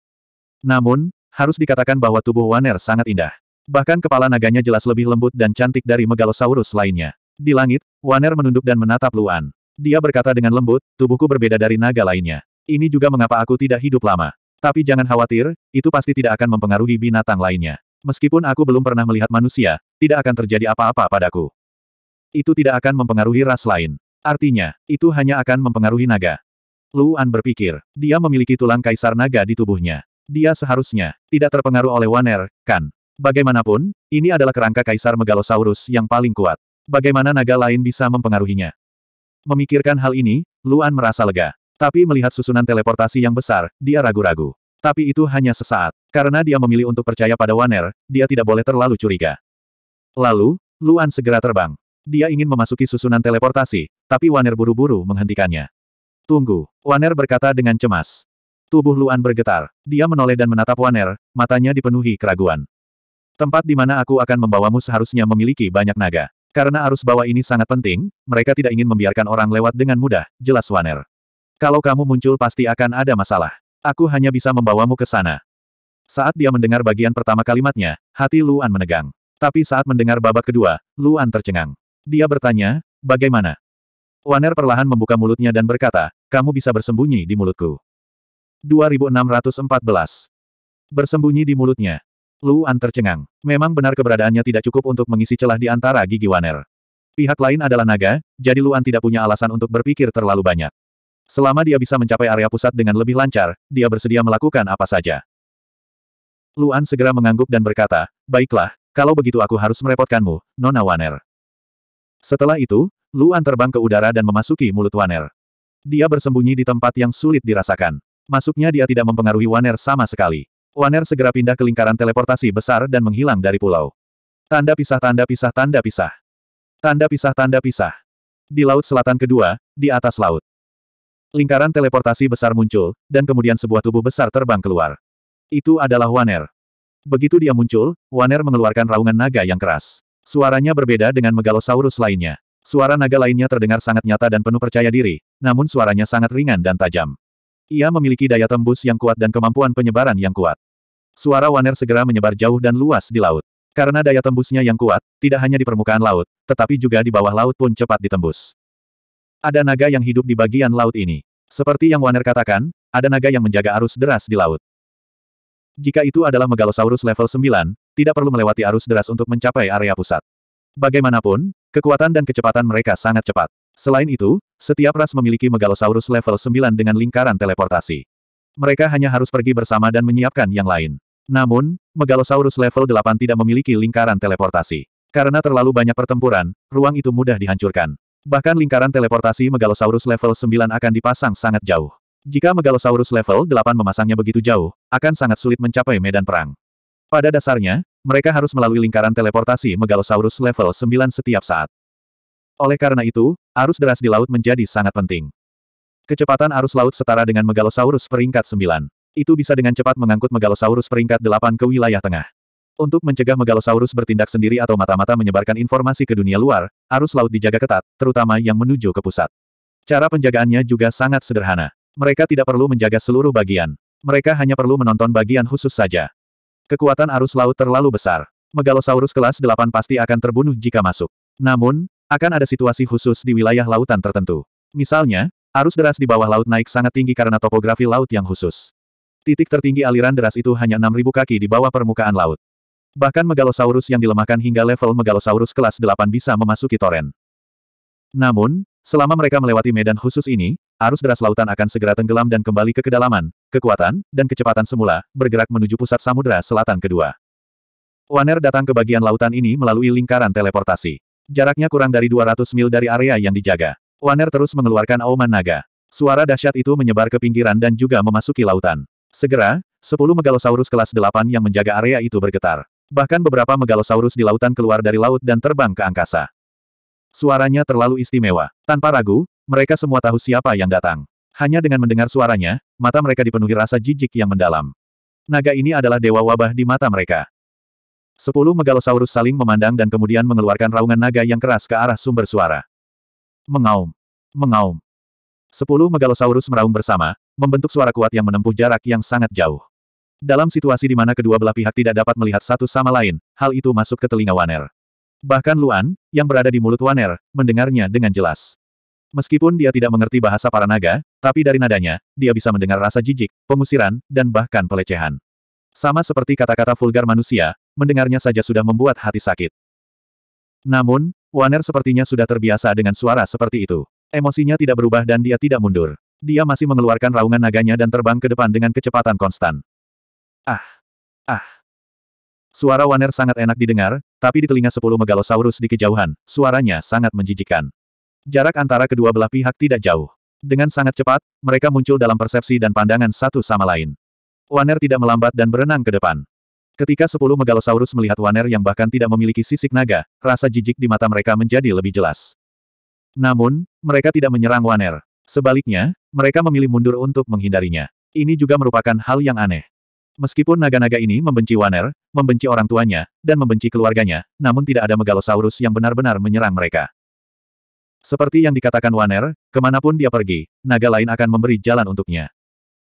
Speaker 1: Namun, harus dikatakan bahwa tubuh Waner sangat indah. Bahkan kepala naganya jelas lebih lembut dan cantik dari Megalosaurus lainnya. Di langit, Waner menunduk dan menatap Luan. Dia berkata dengan lembut, tubuhku berbeda dari naga lainnya. Ini juga mengapa aku tidak hidup lama. Tapi jangan khawatir, itu pasti tidak akan mempengaruhi binatang lainnya. Meskipun aku belum pernah melihat manusia, tidak akan terjadi apa-apa padaku. Itu tidak akan mempengaruhi ras lain. Artinya, itu hanya akan mempengaruhi naga. Luan berpikir, dia memiliki tulang kaisar naga di tubuhnya. Dia seharusnya tidak terpengaruh oleh Waner, kan? Bagaimanapun, ini adalah kerangka kaisar Megalosaurus yang paling kuat. Bagaimana naga lain bisa mempengaruhinya? Memikirkan hal ini, Luan merasa lega. Tapi melihat susunan teleportasi yang besar, dia ragu-ragu. Tapi itu hanya sesaat. Karena dia memilih untuk percaya pada Waner, dia tidak boleh terlalu curiga. Lalu, Luan segera terbang. Dia ingin memasuki susunan teleportasi, tapi Waner buru-buru menghentikannya. Tunggu, Waner berkata dengan cemas. Tubuh Luan bergetar. Dia menoleh dan menatap Waner, matanya dipenuhi keraguan. Tempat di mana aku akan membawamu seharusnya memiliki banyak naga. Karena arus bawah ini sangat penting, mereka tidak ingin membiarkan orang lewat dengan mudah, jelas Waner. Kalau kamu muncul pasti akan ada masalah. Aku hanya bisa membawamu ke sana. Saat dia mendengar bagian pertama kalimatnya, hati Luan menegang. Tapi saat mendengar babak kedua, Luan tercengang. Dia bertanya, bagaimana? Waner perlahan membuka mulutnya dan berkata, kamu bisa bersembunyi di mulutku. 2614. Bersembunyi di mulutnya. Luan tercengang. Memang benar keberadaannya tidak cukup untuk mengisi celah di antara gigi Waner. Pihak lain adalah naga, jadi Luan tidak punya alasan untuk berpikir terlalu banyak. Selama dia bisa mencapai area pusat dengan lebih lancar, dia bersedia melakukan apa saja. Luan segera mengangguk dan berkata, baiklah, kalau begitu aku harus merepotkanmu, Nona Waner. Setelah itu, Luan terbang ke udara dan memasuki mulut Waner. Dia bersembunyi di tempat yang sulit dirasakan. Masuknya dia tidak mempengaruhi Waner sama sekali. Waner segera pindah ke lingkaran teleportasi besar dan menghilang dari pulau. Tanda pisah tanda pisah tanda pisah. Tanda pisah tanda pisah. Di laut selatan kedua, di atas laut. Lingkaran teleportasi besar muncul, dan kemudian sebuah tubuh besar terbang keluar. Itu adalah Waner. Begitu dia muncul, Waner mengeluarkan raungan naga yang keras. Suaranya berbeda dengan Megalosaurus lainnya. Suara naga lainnya terdengar sangat nyata dan penuh percaya diri, namun suaranya sangat ringan dan tajam. Ia memiliki daya tembus yang kuat dan kemampuan penyebaran yang kuat. Suara Waner segera menyebar jauh dan luas di laut. Karena daya tembusnya yang kuat, tidak hanya di permukaan laut, tetapi juga di bawah laut pun cepat ditembus. Ada naga yang hidup di bagian laut ini. Seperti yang Waner katakan, ada naga yang menjaga arus deras di laut. Jika itu adalah Megalosaurus level 9, tidak perlu melewati arus deras untuk mencapai area pusat. Bagaimanapun, kekuatan dan kecepatan mereka sangat cepat. Selain itu, setiap ras memiliki Megalosaurus level 9 dengan lingkaran teleportasi. Mereka hanya harus pergi bersama dan menyiapkan yang lain. Namun, Megalosaurus level 8 tidak memiliki lingkaran teleportasi. Karena terlalu banyak pertempuran, ruang itu mudah dihancurkan. Bahkan lingkaran teleportasi Megalosaurus level 9 akan dipasang sangat jauh. Jika Megalosaurus level 8 memasangnya begitu jauh, akan sangat sulit mencapai medan perang. Pada dasarnya, mereka harus melalui lingkaran teleportasi Megalosaurus level 9 setiap saat. Oleh karena itu, arus deras di laut menjadi sangat penting. Kecepatan arus laut setara dengan Megalosaurus peringkat 9. Itu bisa dengan cepat mengangkut Megalosaurus peringkat 8 ke wilayah tengah. Untuk mencegah Megalosaurus bertindak sendiri atau mata-mata menyebarkan informasi ke dunia luar, arus laut dijaga ketat, terutama yang menuju ke pusat. Cara penjagaannya juga sangat sederhana. Mereka tidak perlu menjaga seluruh bagian. Mereka hanya perlu menonton bagian khusus saja. Kekuatan arus laut terlalu besar. Megalosaurus kelas 8 pasti akan terbunuh jika masuk. Namun, akan ada situasi khusus di wilayah lautan tertentu. Misalnya, arus deras di bawah laut naik sangat tinggi karena topografi laut yang khusus. Titik tertinggi aliran deras itu hanya 6.000 kaki di bawah permukaan laut. Bahkan Megalosaurus yang dilemahkan hingga level Megalosaurus kelas 8 bisa memasuki toren. Namun, selama mereka melewati medan khusus ini, arus deras lautan akan segera tenggelam dan kembali ke kedalaman, kekuatan, dan kecepatan semula, bergerak menuju pusat samudera selatan kedua. Waner datang ke bagian lautan ini melalui lingkaran teleportasi. Jaraknya kurang dari 200 mil dari area yang dijaga. Waner terus mengeluarkan auman naga. Suara dahsyat itu menyebar ke pinggiran dan juga memasuki lautan. Segera, 10 megalosaurus kelas 8 yang menjaga area itu bergetar. Bahkan beberapa megalosaurus di lautan keluar dari laut dan terbang ke angkasa. Suaranya terlalu istimewa. Tanpa ragu, mereka semua tahu siapa yang datang. Hanya dengan mendengar suaranya, mata mereka dipenuhi rasa jijik yang mendalam. Naga ini adalah dewa wabah di mata mereka. Sepuluh megalosaurus saling memandang dan kemudian mengeluarkan raungan naga yang keras ke arah sumber suara. Mengaum. Mengaum. Sepuluh megalosaurus meraung bersama, membentuk suara kuat yang menempuh jarak yang sangat jauh. Dalam situasi di mana kedua belah pihak tidak dapat melihat satu sama lain, hal itu masuk ke telinga Waner. Bahkan Luan, yang berada di mulut Waner, mendengarnya dengan jelas. Meskipun dia tidak mengerti bahasa para naga, tapi dari nadanya, dia bisa mendengar rasa jijik, pengusiran, dan bahkan pelecehan. Sama seperti kata-kata vulgar manusia, mendengarnya saja sudah membuat hati sakit. Namun, Waner sepertinya sudah terbiasa dengan suara seperti itu. Emosinya tidak berubah dan dia tidak mundur. Dia masih mengeluarkan raungan naganya dan terbang ke depan dengan kecepatan konstan. Ah! Ah! Suara Waner sangat enak didengar, tapi di telinga sepuluh megalosaurus di kejauhan, suaranya sangat menjijikkan. Jarak antara kedua belah pihak tidak jauh. Dengan sangat cepat, mereka muncul dalam persepsi dan pandangan satu sama lain. Waner tidak melambat dan berenang ke depan. Ketika sepuluh megalosaurus melihat Waner yang bahkan tidak memiliki sisik naga, rasa jijik di mata mereka menjadi lebih jelas. Namun, mereka tidak menyerang Waner. Sebaliknya, mereka memilih mundur untuk menghindarinya. Ini juga merupakan hal yang aneh. Meskipun naga-naga ini membenci Waner, membenci orang tuanya, dan membenci keluarganya, namun tidak ada megalosaurus yang benar-benar menyerang mereka. Seperti yang dikatakan Waner, ke mana pun dia pergi, naga lain akan memberi jalan untuknya.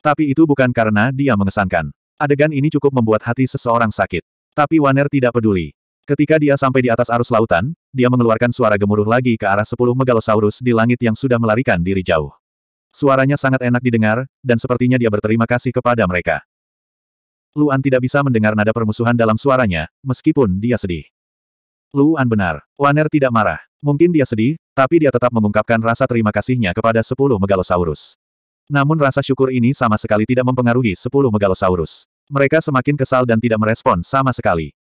Speaker 1: Tapi itu bukan karena dia mengesankan. Adegan ini cukup membuat hati seseorang sakit. Tapi Waner tidak peduli. Ketika dia sampai di atas arus lautan, dia mengeluarkan suara gemuruh lagi ke arah sepuluh megalosaurus di langit yang sudah melarikan diri jauh. Suaranya sangat enak didengar, dan sepertinya dia berterima kasih kepada mereka. Luan tidak bisa mendengar nada permusuhan dalam suaranya, meskipun dia sedih. Luan benar. Waner tidak marah. Mungkin dia sedih, tapi dia tetap mengungkapkan rasa terima kasihnya kepada sepuluh megalosaurus. Namun rasa syukur ini sama sekali tidak mempengaruhi sepuluh megalosaurus. Mereka semakin kesal dan tidak merespon sama sekali.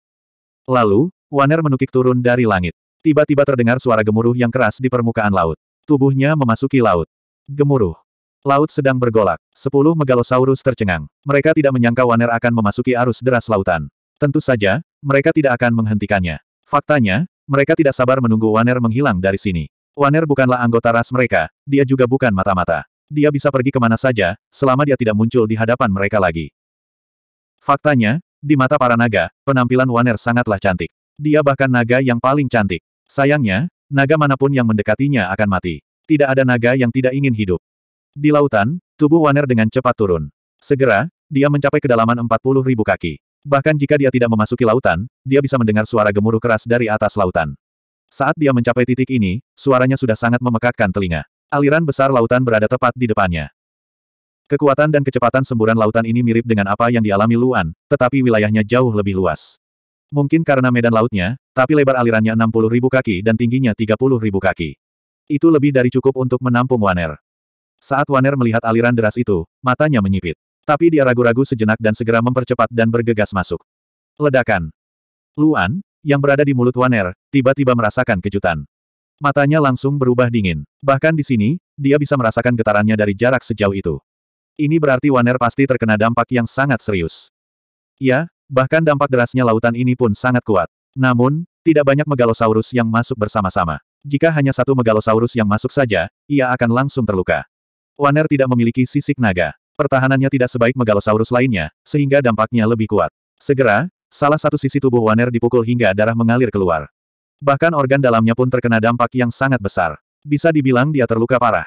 Speaker 1: Lalu, Waner menukik turun dari langit. Tiba-tiba terdengar suara gemuruh yang keras di permukaan laut. Tubuhnya memasuki laut. Gemuruh. Laut sedang bergolak. Sepuluh megalosaurus tercengang. Mereka tidak menyangka Waner akan memasuki arus deras lautan. Tentu saja, mereka tidak akan menghentikannya. Faktanya, mereka tidak sabar menunggu Waner menghilang dari sini. Waner bukanlah anggota ras mereka, dia juga bukan mata-mata. Dia bisa pergi ke mana saja, selama dia tidak muncul di hadapan mereka lagi. Faktanya, di mata para naga, penampilan Waner sangatlah cantik. Dia bahkan naga yang paling cantik. Sayangnya, naga mana pun yang mendekatinya akan mati. Tidak ada naga yang tidak ingin hidup. Di lautan, tubuh Waner dengan cepat turun. Segera, dia mencapai kedalaman 40 ribu kaki. Bahkan jika dia tidak memasuki lautan, dia bisa mendengar suara gemuruh keras dari atas lautan. Saat dia mencapai titik ini, suaranya sudah sangat memekakkan telinga. Aliran besar lautan berada tepat di depannya. Kekuatan dan kecepatan semburan lautan ini mirip dengan apa yang dialami Luan, tetapi wilayahnya jauh lebih luas. Mungkin karena medan lautnya, tapi lebar alirannya 60 ribu kaki dan tingginya 30 ribu kaki. Itu lebih dari cukup untuk menampung Waner. Saat Waner melihat aliran deras itu, matanya menyipit. Tapi dia ragu-ragu sejenak dan segera mempercepat dan bergegas masuk. Ledakan. Luan, yang berada di mulut Waner, tiba-tiba merasakan kejutan. Matanya langsung berubah dingin. Bahkan di sini, dia bisa merasakan getarannya dari jarak sejauh itu. Ini berarti Waner pasti terkena dampak yang sangat serius. Ya, bahkan dampak derasnya lautan ini pun sangat kuat. Namun, tidak banyak megalosaurus yang masuk bersama-sama. Jika hanya satu megalosaurus yang masuk saja, ia akan langsung terluka. Waner tidak memiliki sisik naga. Pertahanannya tidak sebaik megalosaurus lainnya, sehingga dampaknya lebih kuat. Segera, salah satu sisi tubuh Waner dipukul hingga darah mengalir keluar. Bahkan organ dalamnya pun terkena dampak yang sangat besar. Bisa dibilang dia terluka parah.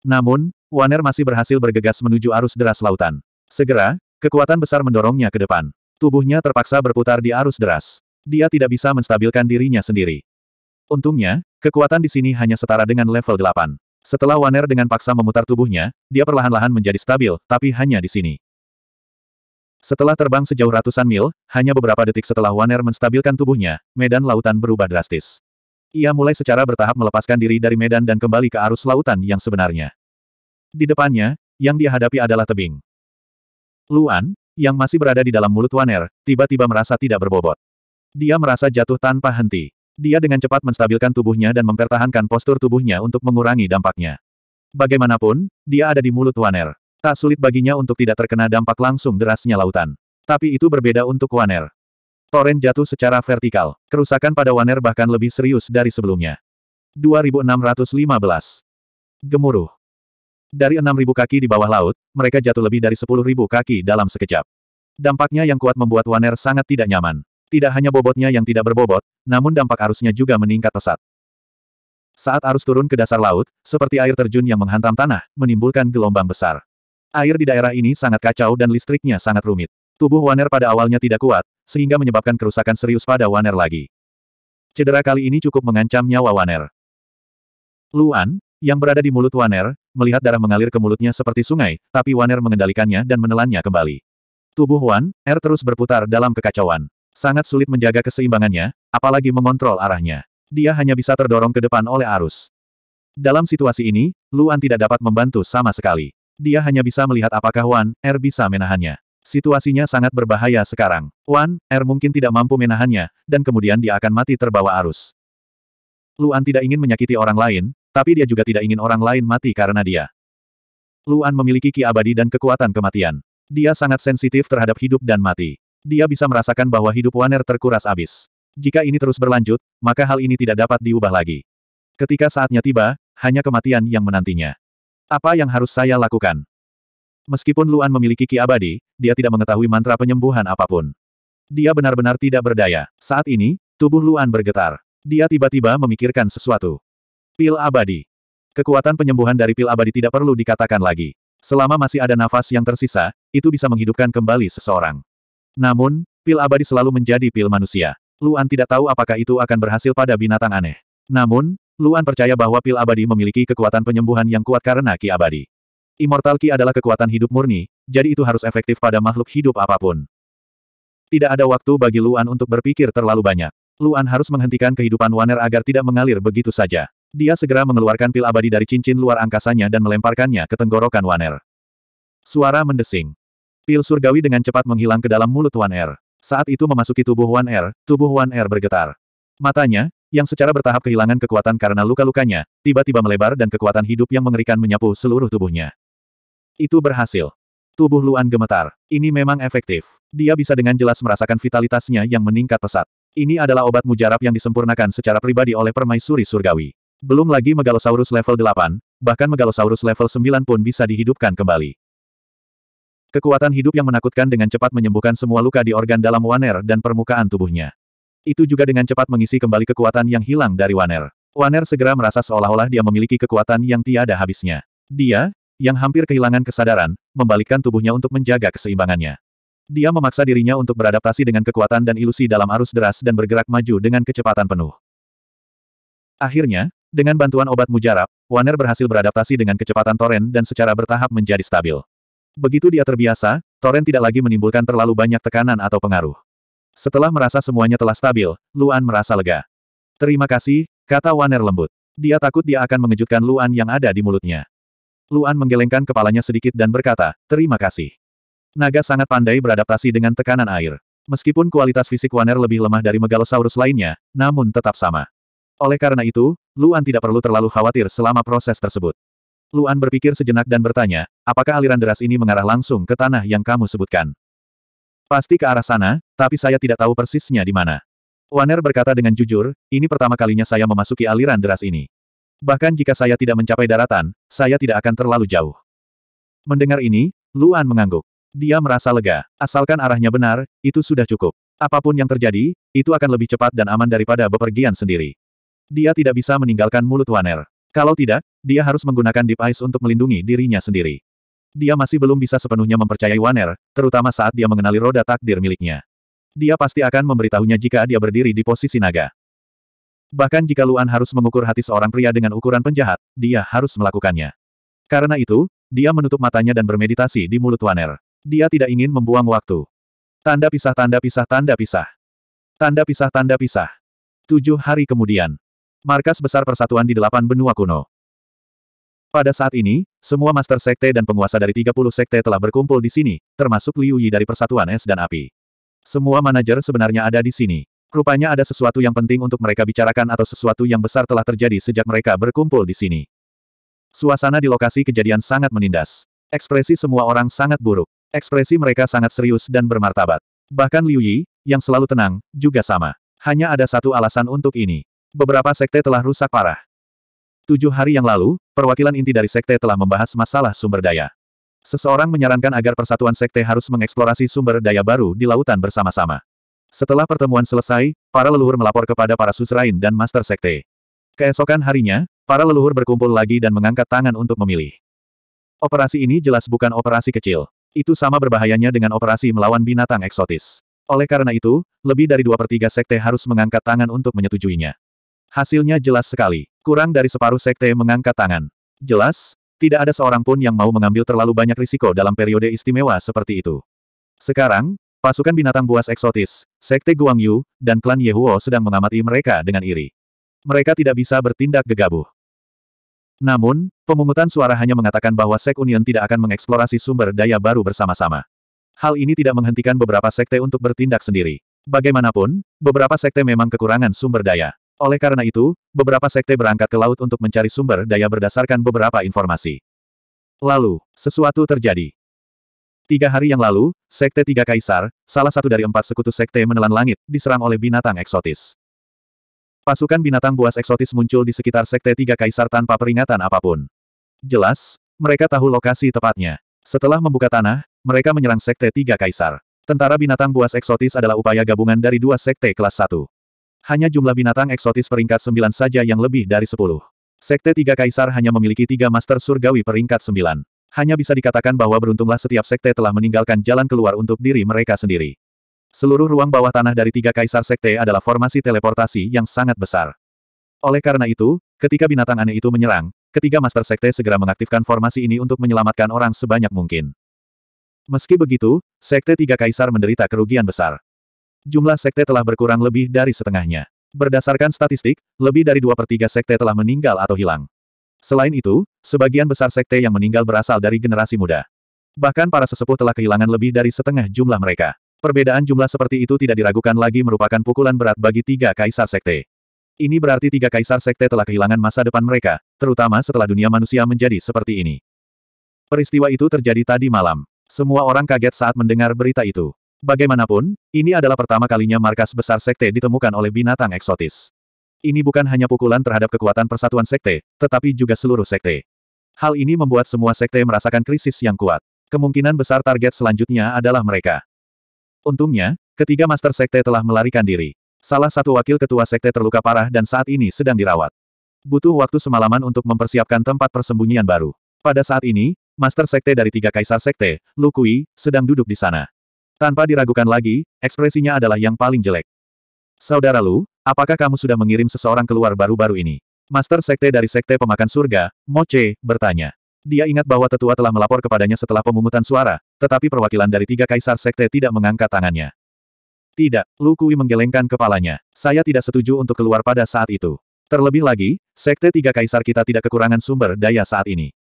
Speaker 1: Namun, Waner masih berhasil bergegas menuju arus deras lautan. Segera, kekuatan besar mendorongnya ke depan. Tubuhnya terpaksa berputar di arus deras. Dia tidak bisa menstabilkan dirinya sendiri. Untungnya, kekuatan di sini hanya setara dengan level 8. Setelah Waner dengan paksa memutar tubuhnya, dia perlahan-lahan menjadi stabil, tapi hanya di sini. Setelah terbang sejauh ratusan mil, hanya beberapa detik setelah Waner menstabilkan tubuhnya, medan lautan berubah drastis. Ia mulai secara bertahap melepaskan diri dari medan dan kembali ke arus lautan yang sebenarnya. Di depannya, yang dia hadapi adalah tebing. Luan, yang masih berada di dalam mulut Waner, tiba-tiba merasa tidak berbobot. Dia merasa jatuh tanpa henti. Dia dengan cepat menstabilkan tubuhnya dan mempertahankan postur tubuhnya untuk mengurangi dampaknya. Bagaimanapun, dia ada di mulut Waner. Tak sulit baginya untuk tidak terkena dampak langsung derasnya lautan. Tapi itu berbeda untuk Waner. Toren jatuh secara vertikal. Kerusakan pada Waner bahkan lebih serius dari sebelumnya. 2615. Gemuruh. Dari 6.000 kaki di bawah laut, mereka jatuh lebih dari 10.000 kaki dalam sekejap. Dampaknya yang kuat membuat Waner sangat tidak nyaman. Tidak hanya bobotnya yang tidak berbobot, namun dampak arusnya juga meningkat pesat. Saat arus turun ke dasar laut, seperti air terjun yang menghantam tanah, menimbulkan gelombang besar. Air di daerah ini sangat kacau dan listriknya sangat rumit. Tubuh Waner pada awalnya tidak kuat, sehingga menyebabkan kerusakan serius pada Waner lagi. Cedera kali ini cukup mengancam nyawa Waner. Luan, yang berada di mulut Waner, melihat darah mengalir ke mulutnya seperti sungai, tapi Waner mengendalikannya dan menelannya kembali. Tubuh Wan, Er terus berputar dalam kekacauan. Sangat sulit menjaga keseimbangannya, apalagi mengontrol arahnya. Dia hanya bisa terdorong ke depan oleh arus. Dalam situasi ini, Luan tidak dapat membantu sama sekali. Dia hanya bisa melihat apakah Wan, Er bisa menahannya. Situasinya sangat berbahaya sekarang. Wan, Er mungkin tidak mampu menahannya, dan kemudian dia akan mati terbawa arus. Luan tidak ingin menyakiti orang lain, tapi dia juga tidak ingin orang lain mati karena dia. Luan memiliki ki abadi dan kekuatan kematian. Dia sangat sensitif terhadap hidup dan mati. Dia bisa merasakan bahwa hidup Waner terkuras habis. Jika ini terus berlanjut, maka hal ini tidak dapat diubah lagi. Ketika saatnya tiba, hanya kematian yang menantinya. Apa yang harus saya lakukan? Meskipun Luan memiliki ki abadi, dia tidak mengetahui mantra penyembuhan apa pun. Dia benar-benar tidak berdaya. Saat ini, tubuh Luan bergetar. Dia tiba-tiba memikirkan sesuatu. Pil abadi. Kekuatan penyembuhan dari pil abadi tidak perlu dikatakan lagi. Selama masih ada nafas yang tersisa, itu bisa menghidupkan kembali seseorang. Namun, pil abadi selalu menjadi pil manusia. Luan tidak tahu apakah itu akan berhasil pada binatang aneh. Namun, Luan percaya bahwa pil abadi memiliki kekuatan penyembuhan yang kuat karena ki abadi. Immortal ki adalah kekuatan hidup murni, jadi itu harus efektif pada makhluk hidup apa pun. Tidak ada waktu bagi Luan untuk berpikir terlalu banyak. Luan harus menghentikan kehidupan Waner agar tidak mengalir begitu saja. Dia segera mengeluarkan pil abadi dari cincin luar angkasanya dan melemparkannya ke tenggorokan Waner. Suara mendesing. Pil surgawi dengan cepat menghilang ke dalam mulut Wan Er. Saat itu memasuki tubuh Wan Er, tubuh Wan Er bergetar. Matanya, yang secara bertahap kehilangan kekuatan karena luka-lukanya, tiba-tiba melebar dan kekuatan hidup yang mengerikan menyapu seluruh tubuhnya. Itu berhasil. Tubuh Luan gemetar. Ini memang efektif. Dia bisa dengan jelas merasakan vitalitasnya yang meningkat pesat. Ini adalah obat mujarab yang disempurnakan secara pribadi oleh permaisuri surgawi. Belum lagi Megalosaurus level 8, bahkan Megalosaurus level 9 pun bisa dihidupkan kembali. Kekuatan hidup yang menakutkan dengan cepat menyembuhkan semua luka di organ dalam Waner dan permukaan tubuhnya. Itu juga dengan cepat mengisi kembali kekuatan yang hilang dari Waner. Waner segera merasa seolah-olah dia memiliki kekuatan yang tiada habisnya. Dia, yang hampir kehilangan kesadaran, membalikkan tubuhnya untuk menjaga keseimbangannya. Dia memaksa dirinya untuk beradaptasi dengan kekuatan dan ilusi dalam arus deras dan bergerak maju dengan kecepatan penuh. Akhirnya, dengan bantuan obat mujarab, Warner berhasil beradaptasi dengan kecepatan Toren dan secara bertahap menjadi stabil. Begitu dia terbiasa, Toren tidak lagi menimbulkan terlalu banyak tekanan atau pengaruh. Setelah merasa semuanya telah stabil, Luan merasa lega. Terima kasih, kata Warner lembut. Dia takut dia akan mengejutkan Luan yang ada di mulutnya. Luan menggelengkan kepalanya sedikit dan berkata, terima kasih. Naga sangat pandai beradaptasi dengan tekanan air. Meskipun kualitas fisik Waner lebih lemah dari Megalosaurus lainnya, namun tetap sama. Oleh karena itu, Luan tidak perlu terlalu khawatir selama proses tersebut. Luan berpikir sejenak dan bertanya, apakah aliran deras ini mengarah langsung ke tanah yang kamu sebutkan? Pasti ke arah sana, tapi saya tidak tahu persisnya di mana. Waner berkata dengan jujur, ini pertama kalinya saya memasuki aliran deras ini. Bahkan jika saya tidak mencapai daratan, saya tidak akan terlalu jauh. Mendengar ini, Luan mengangguk. Dia merasa lega. Asalkan arahnya benar, itu sudah cukup. Apa pun yang terjadi, itu akan lebih cepat dan aman daripada bepergian sendiri. Dia tidak bisa meninggalkan mulut Waner. Kalau tidak, dia harus menggunakan Deep Ice untuk melindungi dirinya sendiri. Dia masih belum bisa sepenuhnya mempercayai Waner, terutama saat dia mengenali roda takdir miliknya. Dia pasti akan memberitahunya jika dia berdiri di posisi naga. Bahkan jika Luan harus mengukur hati seorang pria dengan ukuran penjahat, dia harus melakukannya. Karena itu, dia menutup matanya dan bermeditasi di mulut Waner. Dia tidak ingin membuang waktu. Tanda pisah tanda pisah tanda pisah. Tanda pisah tanda pisah. Tujuh hari kemudian. Markas besar persatuan di delapan benua kuno. Pada saat ini, semua master sekte dan penguasa dari 30 sekte telah berkumpul di sini, termasuk Liu Yi dari Persatuan Es dan Api. Semua manajer sebenarnya ada di sini. Rupanya ada sesuatu yang penting untuk mereka bicarakan atau sesuatu yang besar telah terjadi sejak mereka berkumpul di sini. Suasana di lokasi kejadian sangat menindas. Ekspresi semua orang sangat buruk. Ekspresi mereka sangat serius dan bermartabat. Bahkan Liu Yi, yang selalu tenang, juga sama. Hanya ada satu alasan untuk ini. Beberapa sekte telah rusak parah. Tujuh hari yang lalu, perwakilan inti dari sekte telah membahas masalah sumber daya. Seseorang menyarankan agar persatuan sekte harus mengeksplorasi sumber daya baru di lautan bersama-sama. Setelah pertemuan selesai, para leluhur melapor kepada para susrain dan master sekte. Keesokan harinya, para leluhur berkumpul lagi dan mengangkat tangan untuk memilih. Operasi ini jelas bukan operasi kecil. Itu sama berbahayanya dengan operasi melawan binatang eksotis. Oleh karena itu, lebih dari dua per tiga sekte harus mengangkat tangan untuk menyetujuinya. Hasilnya jelas sekali. Kurang dari separuh sekte mengangkat tangan. Jelas, tidak ada seorang pun yang mau mengambil terlalu banyak risiko dalam periode istimewa seperti itu. Sekarang, Pasukan binatang buas eksotis, Sekte Guang Yu, dan klan Yehuo sedang mengamati mereka dengan iri. Mereka tidak bisa bertindak gegabah. Namun, pemungutan suara hanya mengatakan bahwa Sek Union tidak akan mengeksplorasi sumber daya baru bersama-sama. Hal ini tidak menghentikan beberapa sekte untuk bertindak sendiri. Bagaimanapun, beberapa sekte memang kekurangan sumber daya. Oleh karena itu, beberapa sekte berangkat ke laut untuk mencari sumber daya berdasarkan beberapa informasi. Lalu, sesuatu terjadi. Tiga hari yang lalu, Sekte Tiga Kaisar, salah satu dari empat sekutu Sekte menelan langit, diserang oleh binatang eksotis. Pasukan binatang buas eksotis muncul di sekitar Sekte Tiga Kaisar tanpa peringatan apa pun. Jelas, mereka tahu lokasi tepatnya. Setelah membuka tanah, mereka menyerang Sekte Tiga Kaisar. Tentara binatang buas eksotis adalah upaya gabungan dari dua sekte kelas satu. Hanya jumlah binatang eksotis peringkat sembilan saja yang lebih dari sepuluh. Sekte Tiga Kaisar hanya memiliki tiga master surgawi peringkat sembilan. Hanya bisa dikatakan bahwa beruntunglah setiap sekte telah meninggalkan jalan keluar untuk diri mereka sendiri. Seluruh ruang bawah tanah dari tiga kaisar sekte adalah formasi teleportasi yang sangat besar. Oleh karena itu, ketika binatang aneh itu menyerang, ketiga master sekte segera mengaktifkan formasi ini untuk menyelamatkan orang sebanyak mungkin. Meski begitu, sekte tiga kaisar menderita kerugian besar. Jumlah sekte telah berkurang lebih dari setengahnya. Berdasarkan statistik, lebih dari dua per tiga sekte telah meninggal atau hilang. Selain itu, sebagian besar sekte yang meninggal berasal dari generasi muda. Bahkan para sesepuh telah kehilangan lebih dari setengah jumlah mereka. Perbedaan jumlah seperti itu tidak diragukan lagi merupakan pukulan berat bagi tiga kaisar sekte. Ini berarti tiga kaisar sekte telah kehilangan masa depan mereka, terutama setelah dunia manusia menjadi seperti ini. Peristiwa itu terjadi tadi malam. Semua orang kaget saat mendengar berita itu. Bagaimanapun, ini adalah pertama kalinya markas besar sekte ditemukan oleh binatang eksotis. Ini bukan hanya pukulan terhadap kekuatan persatuan sekte, tetapi juga seluruh sekte. Hal ini membuat semua sekte merasakan krisis yang kuat. Kemungkinan besar target selanjutnya adalah mereka. Untungnya, ketiga master sekte telah melarikan diri. Salah satu wakil ketua sekte terluka parah dan saat ini sedang dirawat. Butuh waktu semalaman untuk mempersiapkan tempat persembunyian baru. Pada saat ini, master sekte dari tiga kaisar sekte, Lu Kui, sedang duduk di sana. Tanpa diragukan lagi, ekspresinya adalah yang paling jelek. Saudara Lu, apakah kamu sudah mengirim seseorang keluar baru-baru ini? Master sekte dari sekte pemakan surga, Moche, bertanya. Dia ingat bahwa tetua telah melapor kepadanya setelah pemungutan suara, tetapi perwakilan dari tiga kaisar sekte tidak mengangkat tangannya. Tidak, Lu Kui menggelengkan kepalanya. Saya tidak setuju untuk keluar pada saat itu. Terlebih lagi, sekte tiga kaisar kita tidak kekurangan sumber daya saat ini.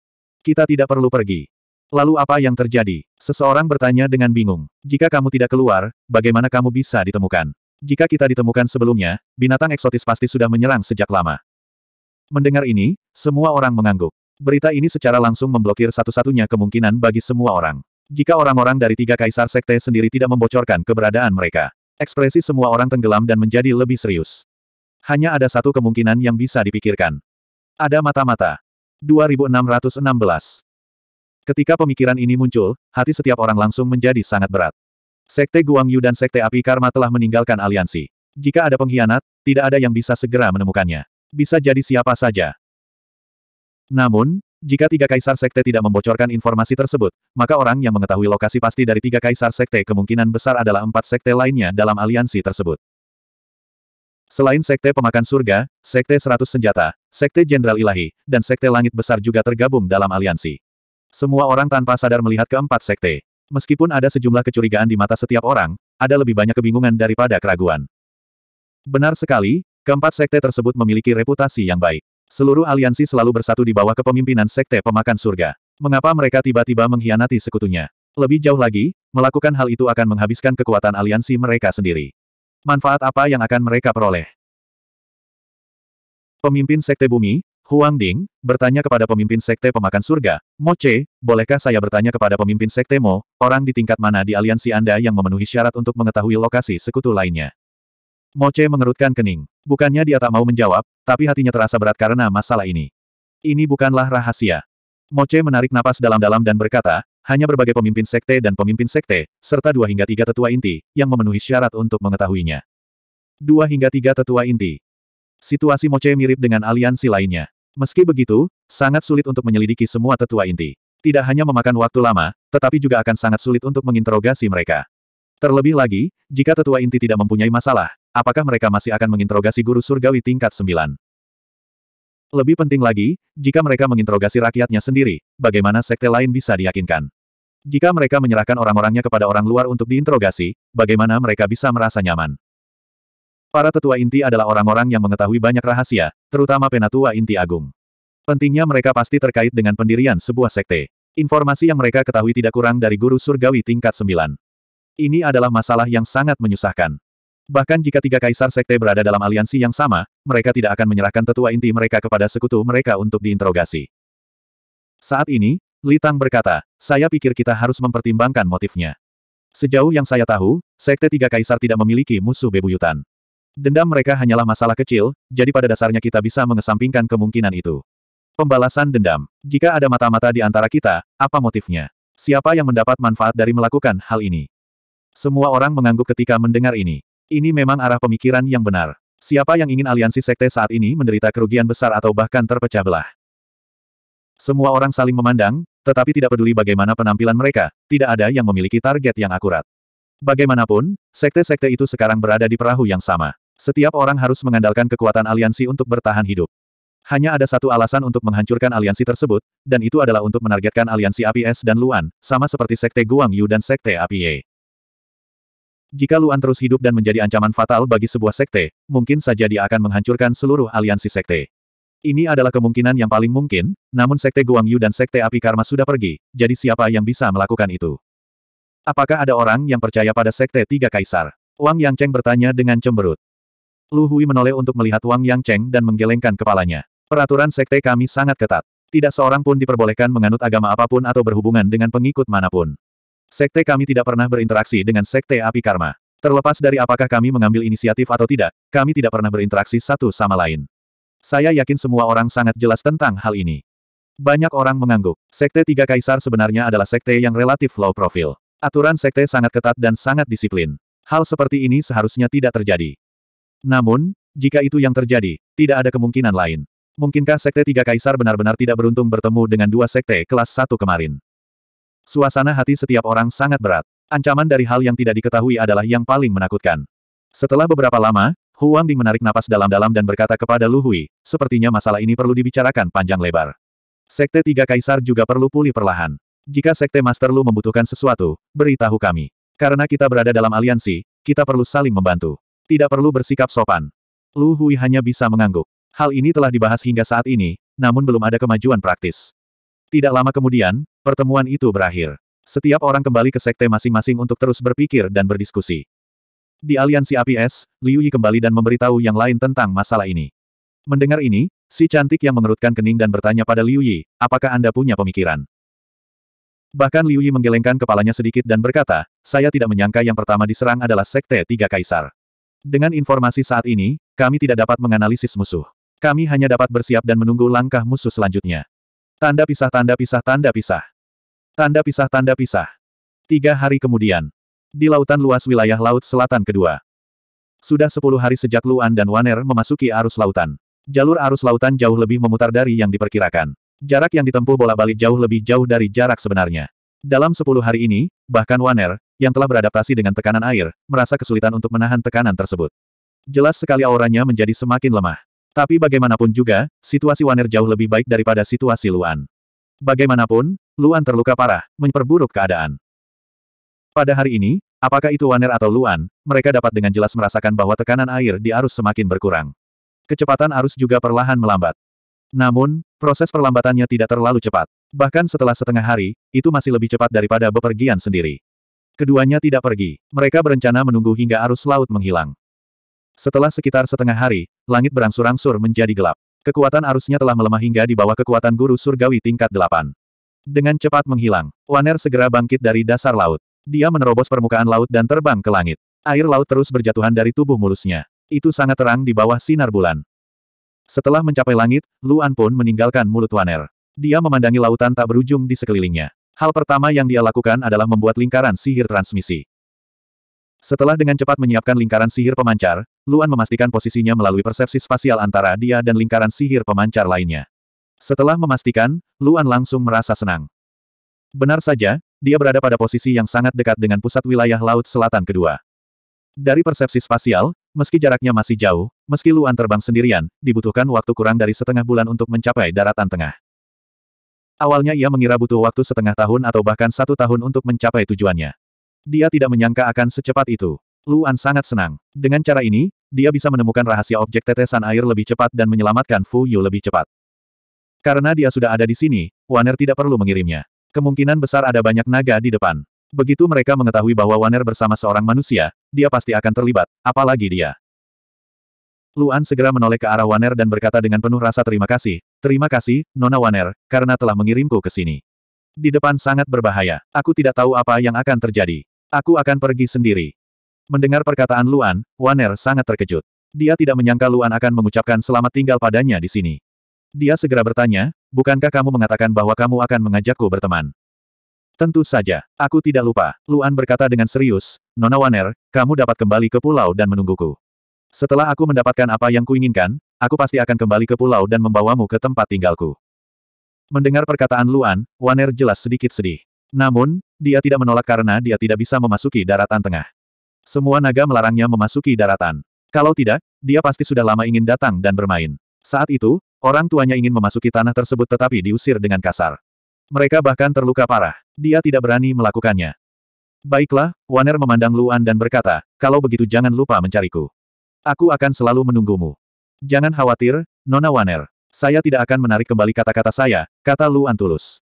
Speaker 1: Kita tidak perlu pergi. Lalu apa yang terjadi? Seseorang bertanya dengan bingung. Jika kamu tidak keluar, bagaimana kamu bisa ditemukan? Jika kita ditemukan sebelumnya, binatang eksotis pasti sudah menyerang sejak lama. Mendengar ini, semua orang mengangguk. Berita ini secara langsung memblokir satu-satunya kemungkinan bagi semua orang. Jika orang-orang dari tiga kaisar sekte sendiri tidak membocorkan keberadaan mereka, ekspresi semua orang tenggelam dan menjadi lebih serius. Hanya ada satu kemungkinan yang bisa dipikirkan. Ada mata-mata. 2616 Ketika pemikiran ini muncul, hati setiap orang langsung menjadi sangat berat. Sekte Guang Yu dan Sekte Api Karma telah meninggalkan aliansi. Jika ada pengkhianat, tidak ada yang bisa segera menemukannya. Bisa jadi siapa saja. Namun, jika tiga kaisar sekte tidak membocorkan informasi tersebut, maka orang yang mengetahui lokasi pasti dari tiga kaisar sekte kemungkinan besar adalah empat sekte lainnya dalam aliansi tersebut. Selain sekte pemakan surga, sekte seratus senjata, sekte jenderal ilahi, dan sekte langit besar juga tergabung dalam aliansi. Semua orang tanpa sadar melihat keempat sekte. Meskipun ada sejumlah kecurigaan di mata setiap orang, ada lebih banyak kebingungan daripada keraguan. Benar sekali, keempat sekte tersebut memiliki reputasi yang baik. Seluruh aliansi selalu bersatu di bawah kepemimpinan Sekte Pemakan Surga. Mengapa mereka tiba-tiba mengkhianati sekutunya? Lebih jauh lagi, melakukan hal itu akan menghabiskan kekuatan aliansi mereka sendiri. Manfaat apa yang akan mereka peroleh? Pemimpin Sekte Bumi, Huang Ding, bertanya kepada pemimpin Sekte Pemakan Surga, Mo Che, bolehkah saya bertanya kepada pemimpin Sekte Mo, orang di tingkat mana di aliansi Anda yang memenuhi syarat untuk mengetahui lokasi sekutu lainnya? Moche mengerutkan kening. Bukannya dia tak mau menjawab, tapi hatinya terasa berat karena masalah ini. Ini bukanlah rahasia. Moche menarik napas dalam-dalam dan berkata, hanya berbagai pemimpin sekte dan pemimpin sekte, serta dua hingga tiga tetua inti, yang memenuhi syarat untuk mengetahuinya. Dua hingga tiga tetua inti. Situasi Moche mirip dengan aliansi lainnya. Meski begitu, sangat sulit untuk menyelidiki semua tetua inti. Tidak hanya memakan waktu lama, tetapi juga akan sangat sulit untuk menginterogasi mereka. Terlebih lagi, jika tetua inti tidak mempunyai masalah, apakah mereka masih akan menginterogasi guru surgawi tingkat sembilan? Lebih penting lagi, jika mereka menginterogasi rakyatnya sendiri, bagaimana sekte lain bisa diyakinkan? Jika mereka menyerahkan orang-orangnya kepada orang luar untuk diinterogasi, bagaimana mereka bisa merasa nyaman? Para tetua inti adalah orang-orang yang mengetahui banyak rahasia, terutama penatua inti agung. Pentingnya mereka pasti terkait dengan pendirian sebuah sekte. Informasi yang mereka ketahui tidak kurang dari guru surgawi tingkat sembilan. Ini adalah masalah yang sangat menyusahkan. Bahkan jika tiga kaisar sekte berada dalam aliansi yang sama, mereka tidak akan menyerahkan tetua inti mereka kepada sekutu mereka untuk diinterogasi. Saat ini, Li Tang berkata, saya pikir kita harus mempertimbangkan motifnya. Sejauh yang saya tahu, sekte tiga kaisar tidak memiliki musuh bebuyutan. Dendam mereka hanyalah masalah kecil, jadi pada dasarnya kita bisa mengesampingkan kemungkinan itu. Pembalasan dendam. Jika ada mata-mata di antara kita, apa motifnya? Siapa yang mendapat manfaat dari melakukan hal ini? Semua orang mengangguk ketika mendengar ini. Ini memang arah pemikiran yang benar. Siapa yang ingin aliansi sekte saat ini menderita kerugian besar atau bahkan terpecah belah? Semua orang saling memandang, tetapi tidak peduli bagaimana penampilan mereka, tidak ada yang memiliki target yang akurat. Bagaimanapun, sekte-sekte itu sekarang berada di perahu yang sama. Setiap orang harus mengandalkan kekuatan aliansi untuk bertahan hidup. Hanya ada satu alasan untuk menghancurkan aliansi tersebut, dan itu adalah untuk menargetkan aliansi Api Es dan Luan, sama seperti Sekte Guang Yu dan Sekte Api. Jika Luan terus hidup dan menjadi ancaman fatal bagi sebuah sekte, mungkin saja dia akan menghancurkan seluruh aliansi sekte. Ini adalah kemungkinan yang paling mungkin, namun sekte Guang Yu dan sekte Api Karma sudah pergi, jadi siapa yang bisa melakukan itu? Apakah ada orang yang percaya pada Sekte Tiga Kaisar? Wang Yang Cheng bertanya dengan cemberut. Lu Hui menoleh untuk melihat Wang Yang Cheng dan menggelengkan kepalanya. Peraturan sekte kami sangat ketat. Tidak seorang pun diperbolehkan menganut agama apa pun atau berhubungan dengan pengikut mana pun. Sekte kami tidak pernah berinteraksi dengan Sekte Api Karma. Terlepas dari apakah kami mengambil inisiatif atau tidak, kami tidak pernah berinteraksi satu sama lain. Saya yakin semua orang sangat jelas tentang hal ini. Banyak orang mengangguk. Sekte Tiga Kaisar sebenarnya adalah sekte yang relatif low profile. Aturan sekte sangat ketat dan sangat disiplin. Hal seperti ini seharusnya tidak terjadi. Namun, jika itu yang terjadi, tidak ada kemungkinan lain. Mungkinkah Sekte Tiga Kaisar benar-benar tidak beruntung bertemu dengan dua sekte kelas satu kemarin? Suasana hati setiap orang sangat berat. Ancaman dari hal yang tidak diketahui adalah yang paling menakutkan. Setelah beberapa lama, Huang Ding menarik napas dalam-dalam dan berkata kepada Lu Hui, sepertinya masalah ini perlu dibicarakan panjang lebar. Sekte Tiga Kaisar juga perlu pulih perlahan. Jika Sekte Master Lu membutuhkan sesuatu, beritahu kami. Karena kita berada dalam aliansi, kita perlu saling membantu. Tidak perlu bersikap sopan. Lu Hui hanya bisa mengangguk. Hal ini telah dibahas hingga saat ini, namun belum ada kemajuan praktis. Tidak lama kemudian, pertemuan itu berakhir. Setiap orang kembali ke sekte masing-masing untuk terus berpikir dan berdiskusi. Di aliansi APS, Liu Yi kembali dan memberitahu yang lain tentang masalah ini. Mendengar ini, si cantik yang mengerutkan kening dan bertanya pada Liu Yi, apakah Anda punya pemikiran? Bahkan Liu Yi menggelengkan kepalanya sedikit dan berkata, saya tidak menyangka yang pertama diserang adalah Sekte Tiga Kaisar. Dengan informasi saat ini, kami tidak dapat menganalisis musuh. Kami hanya dapat bersiap dan menunggu langkah musuh selanjutnya. Tanda pisah tanda pisah tanda pisah. Tanda pisah tanda pisah. Tiga hari kemudian. Di lautan luas wilayah Laut Selatan kedua. Sudah sepuluh hari sejak Luan dan Waner memasuki arus lautan. Jalur arus lautan jauh lebih memutar dari yang diperkirakan. Jarak yang ditempuh bolak-balik jauh lebih jauh dari jarak sebenarnya. Dalam sepuluh hari ini, bahkan Waner, yang telah beradaptasi dengan tekanan air, merasa kesulitan untuk menahan tekanan tersebut. Jelas sekali auranya menjadi semakin lemah. Tapi bagaimanapun juga, situasi Waner jauh lebih baik daripada situasi Luan. Bagaimanapun, Luan terluka parah, memperburuk keadaan. Pada hari ini, apakah itu Waner atau Luan, mereka dapat dengan jelas merasakan bahwa tekanan air di arus semakin berkurang. Kecepatan arus juga perlahan melambat. Namun, proses perlambatannya tidak terlalu cepat. Bahkan setelah setengah hari, itu masih lebih cepat daripada bepergian sendiri. Keduanya tidak pergi. Mereka berencana menunggu hingga arus laut menghilang. Setelah sekitar setengah hari, langit berangsur-angsur menjadi gelap. Kekuatan arusnya telah melemah hingga di bawah kekuatan guru surgawi tingkat delapan. Dengan cepat menghilang, Waner segera bangkit dari dasar laut. Dia menerobos permukaan laut dan terbang ke langit. Air laut terus berjatuhan dari tubuh mulusnya. Itu sangat terang di bawah sinar bulan. Setelah mencapai langit, Luan pun meninggalkan mulut Waner. Dia memandangi lautan tak berujung di sekelilingnya. Hal pertama yang dia lakukan adalah membuat lingkaran sihir transmisi. Setelah dengan cepat menyiapkan lingkaran sihir pemancar, Luan memastikan posisinya melalui persepsi spasial antara dia dan lingkaran sihir pemancar lainnya. Setelah memastikan, Luan langsung merasa senang. Benar saja, dia berada pada posisi yang sangat dekat dengan pusat wilayah Laut Selatan kedua. Dari persepsi spasial, meski jaraknya masih jauh, meski Luan terbang sendirian, dibutuhkan waktu kurang dari setengah bulan untuk mencapai daratan tengah. Awalnya ia mengira butuh waktu setengah tahun atau bahkan satu tahun untuk mencapai tujuannya. Dia tidak menyangka akan secepat itu. Luan sangat senang. Dengan cara ini, dia bisa menemukan rahasia objek tetesan air lebih cepat dan menyelamatkan Fu Yu lebih cepat. Karena dia sudah ada di sini, Waner tidak perlu mengirimnya. Kemungkinan besar ada banyak naga di depan. Begitu mereka mengetahui bahwa Waner bersama seorang manusia, dia pasti akan terlibat, apalagi dia. Luan segera menoleh ke arah Waner dan berkata dengan penuh rasa terima kasih, terima kasih, Nona Waner, karena telah mengirimku ke sini. Di depan sangat berbahaya. Aku tidak tahu apa yang akan terjadi. Aku akan pergi sendiri. Mendengar perkataan Luan, Waner sangat terkejut. Dia tidak menyangka Luan akan mengucapkan selamat tinggal padanya di sini. Dia segera bertanya, bukankah kamu mengatakan bahwa kamu akan mengajakku berteman? Tentu saja, aku tidak lupa. Luan berkata dengan serius, Nona Waner, kamu dapat kembali ke pulau dan menungguku. Setelah aku mendapatkan apa yang kuinginkan, aku pasti akan kembali ke pulau dan membawamu ke tempat tinggalku. Mendengar perkataan Luan, Waner jelas sedikit sedih. Namun, dia tidak menolak karena dia tidak bisa memasuki daratan tengah. Semua naga melarangnya memasuki daratan. Kalau tidak, dia pasti sudah lama ingin datang dan bermain. Saat itu, orang tuanya ingin memasuki tanah tersebut tetapi diusir dengan kasar. Mereka bahkan terluka parah. Dia tidak berani melakukannya. Baiklah, Waner memandang Luan dan berkata, kalau begitu jangan lupa mencariku. Aku akan selalu menunggumu. Jangan khawatir, Nona Waner. Saya tidak akan menarik kembali kata-kata saya, kata Luan tulus.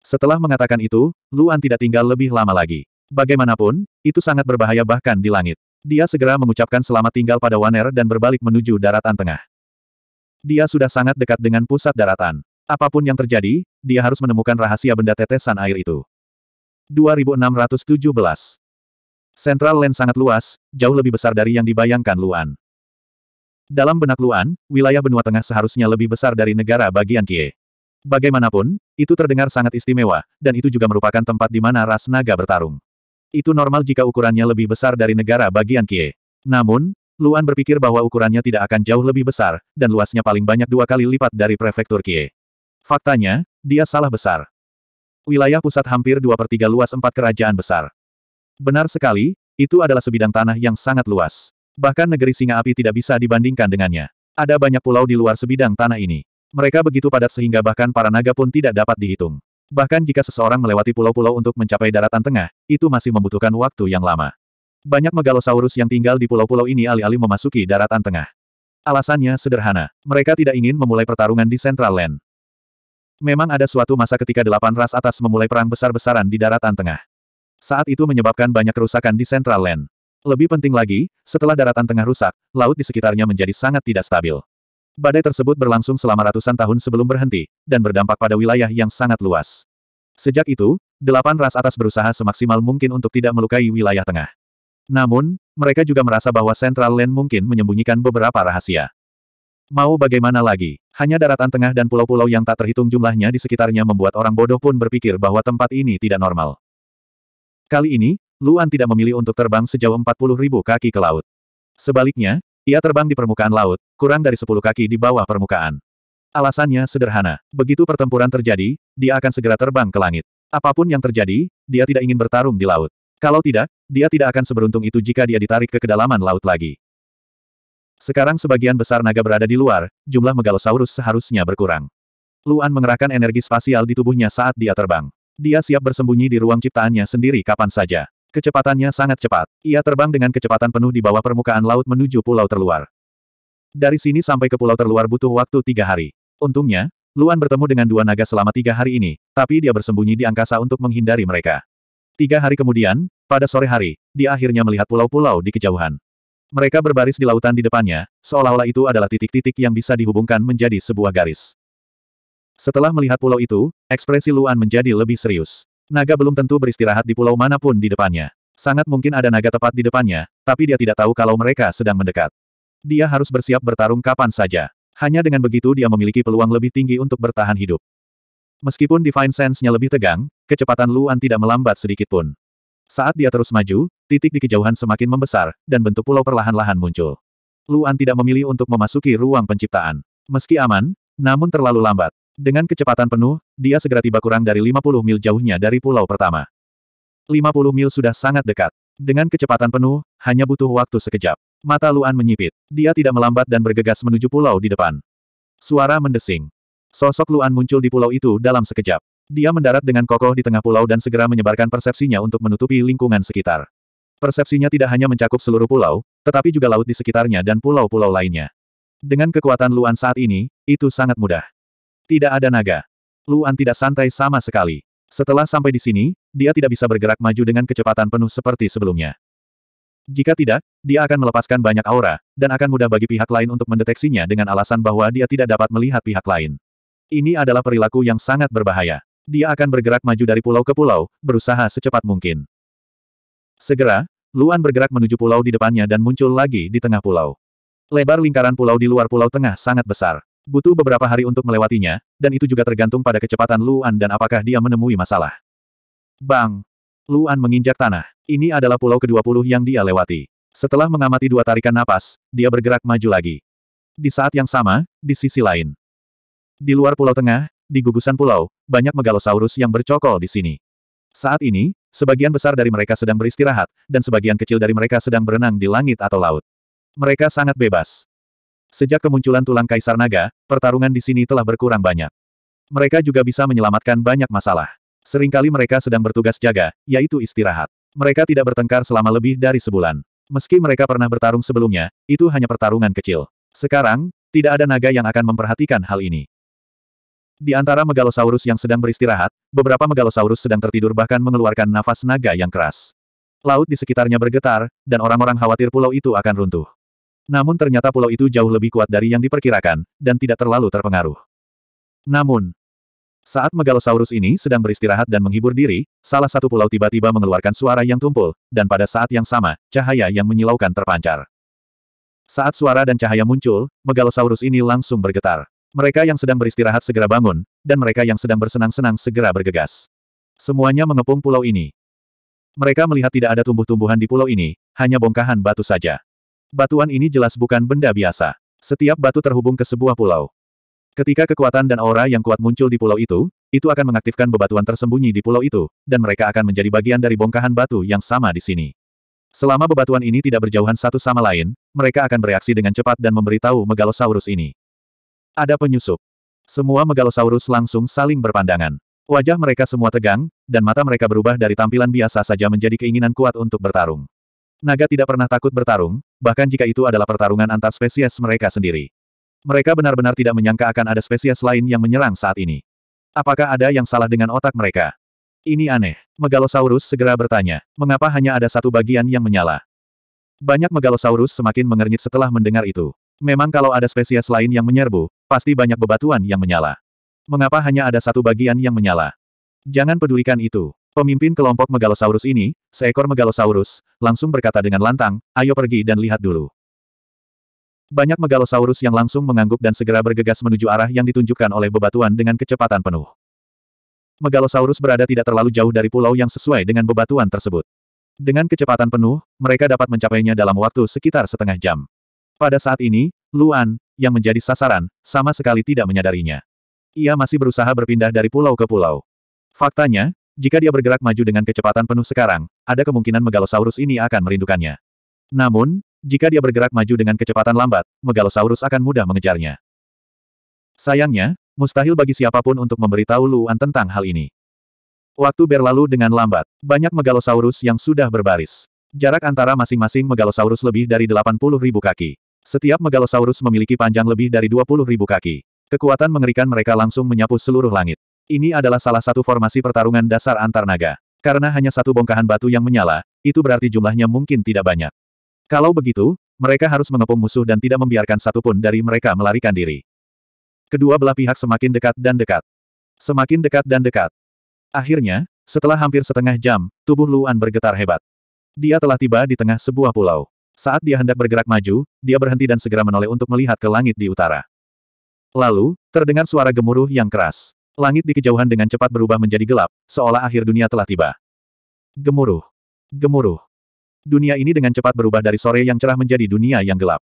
Speaker 1: Setelah mengatakan itu, Luan tidak tinggal lebih lama lagi. Bagaimanapun, itu sangat berbahaya bahkan di langit. Dia segera mengucapkan selamat tinggal pada Waner dan berbalik menuju daratan tengah. Dia sudah sangat dekat dengan pusat daratan. Apa pun yang terjadi, dia harus menemukan rahasia benda tetesan air itu. 2617 Central Land sangat luas, jauh lebih besar dari yang dibayangkan Luan. Dalam benak Luan, wilayah benua tengah seharusnya lebih besar dari negara bagian Kie. Bagaimanapun, itu terdengar sangat istimewa, dan itu juga merupakan tempat di mana ras naga bertarung. Itu normal jika ukurannya lebih besar dari negara bagian Kie. Namun, Luan berpikir bahwa ukurannya tidak akan jauh lebih besar, dan luasnya paling banyak dua kali lipat dari prefektur Kie. Faktanya, dia salah besar. Wilayah pusat hampir dua per tiga luas empat kerajaan besar. Benar sekali, itu adalah sebidang tanah yang sangat luas. Bahkan negeri singa api tidak bisa dibandingkan dengannya. Ada banyak pulau di luar sebidang tanah ini. Mereka begitu padat sehingga bahkan para naga pun tidak dapat dihitung. Bahkan jika seseorang melewati pulau-pulau untuk mencapai daratan tengah, itu masih membutuhkan waktu yang lama. Banyak megalosaurus yang tinggal di pulau-pulau ini alih-alih memasuki daratan tengah. Alasannya sederhana. Mereka tidak ingin memulai pertarungan di Central Land. Memang ada suatu masa ketika delapan ras atas memulai perang besar-besaran di daratan tengah. Saat itu menyebabkan banyak kerusakan di Central Land. Lebih penting lagi, setelah daratan tengah rusak, laut di sekitarnya menjadi sangat tidak stabil. Badai tersebut berlangsung selama ratusan tahun sebelum berhenti, dan berdampak pada wilayah yang sangat luas. Sejak itu, delapan ras atas berusaha semaksimal mungkin untuk tidak melukai wilayah tengah. Namun, mereka juga merasa bahwa Central Land mungkin menyembunyikan beberapa rahasia. Mau bagaimana lagi, hanya daratan tengah dan pulau-pulau yang tak terhitung jumlahnya di sekitarnya membuat orang bodoh pun berpikir bahwa tempat ini tidak normal. Kali ini, Luan tidak memilih untuk terbang sejauh 40 ribu kaki ke laut. Sebaliknya, ia terbang di permukaan laut, kurang dari sepuluh kaki di bawah permukaan. Alasannya sederhana. Begitu pertempuran terjadi, dia akan segera terbang ke langit. Apa pun yang terjadi, dia tidak ingin bertarung di laut. Kalau tidak, dia tidak akan seberuntung itu jika dia ditarik ke kedalaman laut lagi. Sekarang sebagian besar naga berada di luar, jumlah megalosaurus seharusnya berkurang. Luan mengerahkan energi spasial di tubuhnya saat dia terbang. Dia siap bersembunyi di ruang ciptaannya sendiri kapan saja. Kecepatannya sangat cepat. Ia terbang dengan kecepatan penuh di bawah permukaan laut menuju pulau terluar. Dari sini sampai ke pulau terluar butuh waktu tiga hari. Untungnya, Luan bertemu dengan dua naga selama tiga hari ini, tapi dia bersembunyi di angkasa untuk menghindari mereka. Tiga hari kemudian, pada sore hari, dia akhirnya melihat pulau-pulau di kejauhan. Mereka berbaris di lautan di depannya, seolah-olah itu adalah titik-titik yang bisa dihubungkan menjadi sebuah garis. Setelah melihat pulau itu, ekspresi Luan menjadi lebih serius. Naga belum tentu beristirahat di pulau mana pun di depannya. Sangat mungkin ada naga tepat di depannya, tapi dia tidak tahu kalau mereka sedang mendekat. Dia harus bersiap bertarung kapan saja. Hanya dengan begitu dia memiliki peluang lebih tinggi untuk bertahan hidup. Meskipun Divine Sense-nya lebih tegang, kecepatan Luan tidak melambat sedikit pun. Saat dia terus maju, titik di kejauhan semakin membesar, dan bentuk pulau perlahan-lahan muncul. Luan tidak memilih untuk memasuki ruang penciptaan. Meski aman, namun terlalu lambat. Dengan kecepatan penuh, dia segera tiba kurang dari 50 mil jauhnya dari pulau pertama. 50 mil sudah sangat dekat. Dengan kecepatan penuh, hanya butuh waktu sekejap. Mata Luan menyipit. Dia tidak melambat dan bergegas menuju pulau di depan. Suara mendesing. Sosok Luan muncul di pulau itu dalam sekejap. Dia mendarat dengan kokoh di tengah pulau dan segera menyebarkan persepsinya untuk menutupi lingkungan sekitar. Persepsinya tidak hanya mencakup seluruh pulau, tetapi juga laut di sekitarnya dan pulau-pulau lainnya. Dengan kekuatan Luan saat ini, itu sangat mudah. Tidak ada naga. Luan tidak santai sama sekali. Setelah sampai di sini, dia tidak bisa bergerak maju dengan kecepatan penuh seperti sebelumnya. Jika tidak, dia akan melepaskan banyak aura, dan akan mudah bagi pihak lain untuk mendeteksinya dengan alasan bahwa dia tidak dapat melihat pihak lain. Ini adalah perilaku yang sangat berbahaya. Dia akan bergerak maju dari pulau ke pulau, berusaha secepat mungkin. Segera, Luan bergerak menuju pulau di depannya dan muncul lagi di tengah pulau. Lebar lingkaran pulau di luar pulau tengah sangat besar. Butuh beberapa hari untuk melewatinya, dan itu juga tergantung pada kecepatan Luan dan apakah dia menemui masalah. Bang! Luan menginjak tanah. Ini adalah pulau ke-20 yang dia lewati. Setelah mengamati dua tarikan napas, dia bergerak maju lagi. Di saat yang sama, di sisi lain. Di luar pulau tengah, di gugusan pulau, banyak megalosaurus yang bercokol di sini. Saat ini, sebagian besar dari mereka sedang beristirahat, dan sebagian kecil dari mereka sedang berenang di langit atau laut. Mereka sangat bebas. Sejak kemunculan tulang kaisar naga, pertarungan di sini telah berkurang banyak. Mereka juga bisa menyelamatkan banyak masalah. Seringkali mereka sedang bertugas jaga, yaitu istirahat. Mereka tidak bertengkar selama lebih dari sebulan. Meski mereka pernah bertarung sebelumnya, itu hanya pertarungan kecil. Sekarang, tidak ada naga yang akan memperhatikan hal ini. Di antara megalosaurus yang sedang beristirahat, beberapa megalosaurus sedang tertidur bahkan mengeluarkan nafas naga yang keras. Laut di sekitarnya bergetar, dan orang-orang khawatir pulau itu akan runtuh. Namun ternyata pulau itu jauh lebih kuat dari yang diperkirakan, dan tidak terlalu terpengaruh. Namun, saat Megalosaurus ini sedang beristirahat dan menghibur diri, salah satu pulau tiba-tiba mengeluarkan suara yang tumpul, dan pada saat yang sama, cahaya yang menyilaukan terpancar. Saat suara dan cahaya muncul, Megalosaurus ini langsung bergetar. Mereka yang sedang beristirahat segera bangun, dan mereka yang sedang bersenang-senang segera bergegas. Semuanya mengepung pulau ini. Mereka melihat tidak ada tumbuh-tumbuhan di pulau ini, hanya bongkahan batu saja. Batuan ini jelas bukan benda biasa. Setiap batu terhubung ke sebuah pulau. Ketika kekuatan dan aura yang kuat muncul di pulau itu, itu akan mengaktifkan bebatuan tersembunyi di pulau itu, dan mereka akan menjadi bagian dari bongkahan batu yang sama di sini. Selama bebatuan ini tidak berjauhan satu sama lain, mereka akan bereaksi dengan cepat dan memberitahu Megalosaurus ini. Ada penyusup. Semua Megalosaurus langsung saling berpandangan. Wajah mereka semua tegang, dan mata mereka berubah dari tampilan biasa saja menjadi keinginan kuat untuk bertarung. Naga tidak pernah takut bertarung, bahkan jika itu adalah pertarungan antar spesies mereka sendiri. Mereka benar-benar tidak menyangka akan ada spesies lain yang menyerang saat ini. Apakah ada yang salah dengan otak mereka? Ini aneh. Megalosaurus segera bertanya, mengapa hanya ada satu bagian yang menyala? Banyak Megalosaurus semakin mengernyit setelah mendengar itu. Memang kalau ada spesies lain yang menyerbu, pasti banyak bebatuan yang menyala. Mengapa hanya ada satu bagian yang menyala? Jangan pedulikan itu. Pemimpin kelompok Megalosaurus ini, seekor Megalosaurus, langsung berkata dengan lantang, ayo pergi dan lihat dulu. Banyak Megalosaurus yang langsung mengangguk dan segera bergegas menuju arah yang ditunjukkan oleh bebatuan dengan kecepatan penuh. Megalosaurus berada tidak terlalu jauh dari pulau yang sesuai dengan bebatuan tersebut. Dengan kecepatan penuh, mereka dapat mencapainya dalam waktu sekitar setengah jam. Pada saat ini, Luan, yang menjadi sasaran, sama sekali tidak menyadarinya. Ia masih berusaha berpindah dari pulau ke pulau. Faktanya, jika dia bergerak maju dengan kecepatan penuh sekarang, ada kemungkinan Megalosaurus ini akan merindukannya. Namun, jika dia bergerak maju dengan kecepatan lambat, Megalosaurus akan mudah mengejarnya. Sayangnya, mustahil bagi siapa pun untuk memberitahu Luan tentang hal ini. Waktu berlalu dengan lambat. Banyak Megalosaurus yang sudah berbaris. Jarak antara masing-masing Megalosaurus lebih dari 80 ribu kaki. Setiap Megalosaurus memiliki panjang lebih dari 20 ribu kaki. Kekuatan mengerikan mereka langsung menyapu seluruh langit. Ini adalah salah satu formasi pertarungan dasar antar naga. Karena hanya satu bongkahan batu yang menyala, itu berarti jumlahnya mungkin tidak banyak. Kalau begitu, mereka harus mengepung musuh dan tidak membiarkan satupun dari mereka melarikan diri. Kedua belah pihak semakin dekat dan dekat. Semakin dekat dan dekat. Akhirnya, setelah hampir setengah jam, tubuh Luan bergetar hebat. Dia telah tiba di tengah sebuah pulau. Saat dia hendak bergerak maju, dia berhenti dan segera menoleh untuk melihat ke langit di utara. Lalu, terdengar suara gemuruh yang keras. Langit di kejauhan dengan cepat berubah menjadi gelap, seolah akhir dunia telah tiba. Gemuruh. Gemuruh. Dunia ini dengan cepat berubah dari sore yang cerah menjadi dunia yang gelap.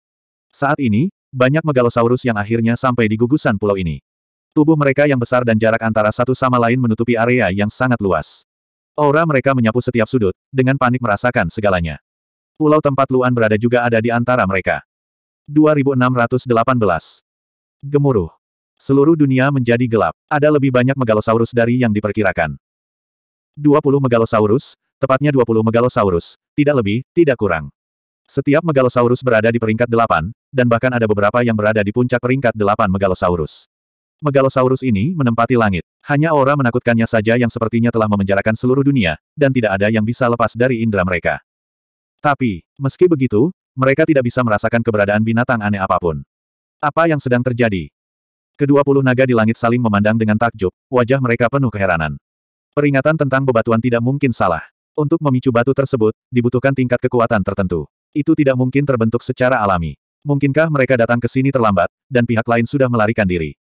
Speaker 1: Saat ini, banyak megalosaurus yang akhirnya sampai di gugusan pulau ini. Tubuh mereka yang besar dan jarak antara satu sama lain menutupi area yang sangat luas. Aura mereka menyapu setiap sudut, dengan panik merasakan segalanya. Pulau tempat Luan berada juga ada di antara mereka. 2618 Gemuruh. Seluruh dunia menjadi gelap. Ada lebih banyak megalosaurus dari yang diperkirakan. 20 megalosaurus, tepatnya 20 megalosaurus, tidak lebih, tidak kurang. Setiap megalosaurus berada di peringkat 8, dan bahkan ada beberapa yang berada di puncak peringkat 8 megalosaurus. Megalosaurus ini menempati langit. Hanya aura menakutkannya saja yang sepertinya telah memenjarakan seluruh dunia, dan tidak ada yang bisa lepas dari indera mereka. Tapi, meski begitu, mereka tidak bisa merasakan keberadaan binatang aneh apa pun. Apa yang sedang terjadi? Kedua puluh naga di langit saling memandang dengan takjub, wajah mereka penuh keheranan. Peringatan tentang bebatuan tidak mungkin salah. Untuk memicu batu tersebut, dibutuhkan tingkat kekuatan tertentu. Itu tidak mungkin terbentuk secara alami. Mungkinkah mereka datang ke sini terlambat, dan pihak lain sudah melarikan diri?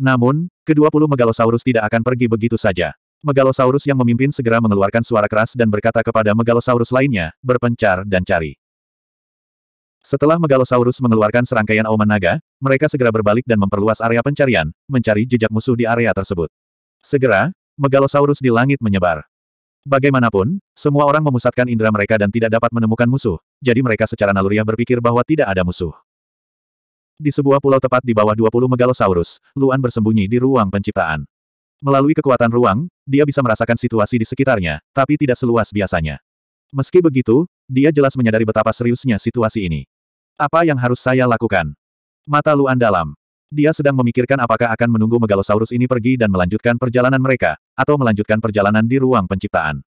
Speaker 1: Namun, kedua puluh Megalosaurus tidak akan pergi begitu saja. Megalosaurus yang memimpin segera mengeluarkan suara keras dan berkata kepada Megalosaurus lainnya, berpencar dan cari. Setelah Megalosaurus mengeluarkan serangkaian auman naga, mereka segera berbalik dan memperluas area pencarian, mencari jejak musuh di area tersebut. Segera, Megalosaurus di langit menyebar. Bagaimanapun, semua orang memusatkan indera mereka dan tidak dapat menemukan musuh, jadi mereka secara naluriah berpikir bahwa tidak ada musuh. Di sebuah pulau tepat di bawah 20 Megalosaurus, Luan bersembunyi di ruang penciptaan. Melalui kekuatan ruang, dia bisa merasakan situasi di sekitarnya, tapi tidak seluas biasanya. Meski begitu, dia jelas menyadari betapa seriusnya situasi ini. Apa yang harus saya lakukan? Mata Luan dalam. Dia sedang memikirkan apakah akan menunggu Megalosaurus ini pergi dan melanjutkan perjalanan mereka, atau melanjutkan perjalanan di ruang penciptaan.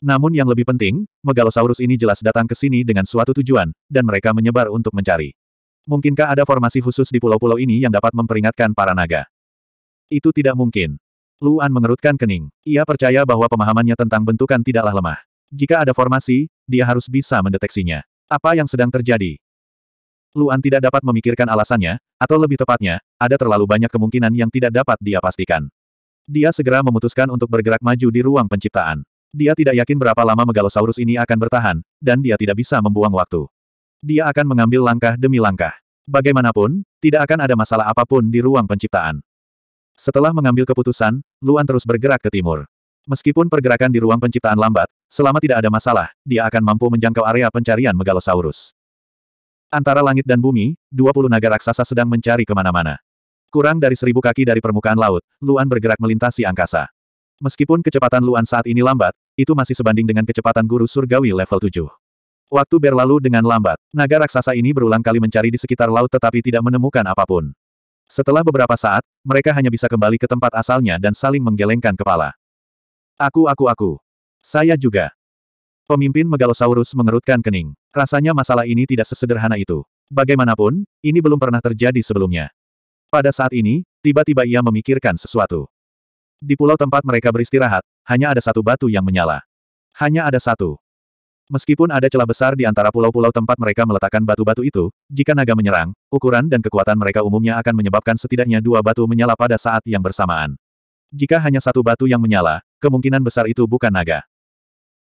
Speaker 1: Namun yang lebih penting, Megalosaurus ini jelas datang ke sini dengan suatu tujuan, dan mereka menyebar untuk mencari. Mungkinkah ada formasi khusus di pulau-pulau ini yang dapat memperingatkan para naga? Itu tidak mungkin. Luan mengerutkan kening. Ia percaya bahwa pemahamannya tentang bentukan tidaklah lemah. Jika ada formasi, dia harus bisa mendeteksinya. Apa yang sedang terjadi? Luan tidak dapat memikirkan alasannya, atau lebih tepatnya, ada terlalu banyak kemungkinan yang tidak dapat dia pastikan. Dia segera memutuskan untuk bergerak maju di ruang penciptaan. Dia tidak yakin berapa lama Megalosaurus ini akan bertahan, dan dia tidak bisa membuang waktu. Dia akan mengambil langkah demi langkah. Bagaimanapun, tidak akan ada masalah apa pun di ruang penciptaan. Setelah mengambil keputusan, Luan terus bergerak ke timur. Meskipun pergerakan di ruang penciptaan lambat, selama tidak ada masalah, dia akan mampu menjangkau area pencarian Megalosaurus. Antara langit dan bumi, 20 naga raksasa sedang mencari ke mana-mana. Kurang dari seribu kaki dari permukaan laut, Luan bergerak melintasi angkasa. Meskipun kecepatan Luan saat ini lambat, itu masih sebanding dengan kecepatan guru surgawi level 7. Waktu berlalu dengan lambat. Naga raksasa ini berulang kali mencari di sekitar laut tetapi tidak menemukan apa pun. Setelah beberapa saat, mereka hanya bisa kembali ke tempat asalnya dan saling menggelengkan kepala. Aku aku aku. Saya juga. Pemimpin Megalosaurus mengerutkan kening. Rasanya masalah ini tidak sesederhana itu. Bagaimanapun, ini belum pernah terjadi sebelumnya. Pada saat ini, tiba-tiba ia memikirkan sesuatu. Di pulau tempat mereka beristirahat, hanya ada satu batu yang menyala. Hanya ada satu. Meskipun ada celah besar di antara pulau-pulau tempat mereka meletakkan batu-batu itu, jika naga menyerang, ukuran dan kekuatan mereka umumnya akan menyebabkan setidaknya dua batu menyala pada saat yang bersamaan. Jika hanya satu batu yang menyala, kemungkinan besar itu bukan naga.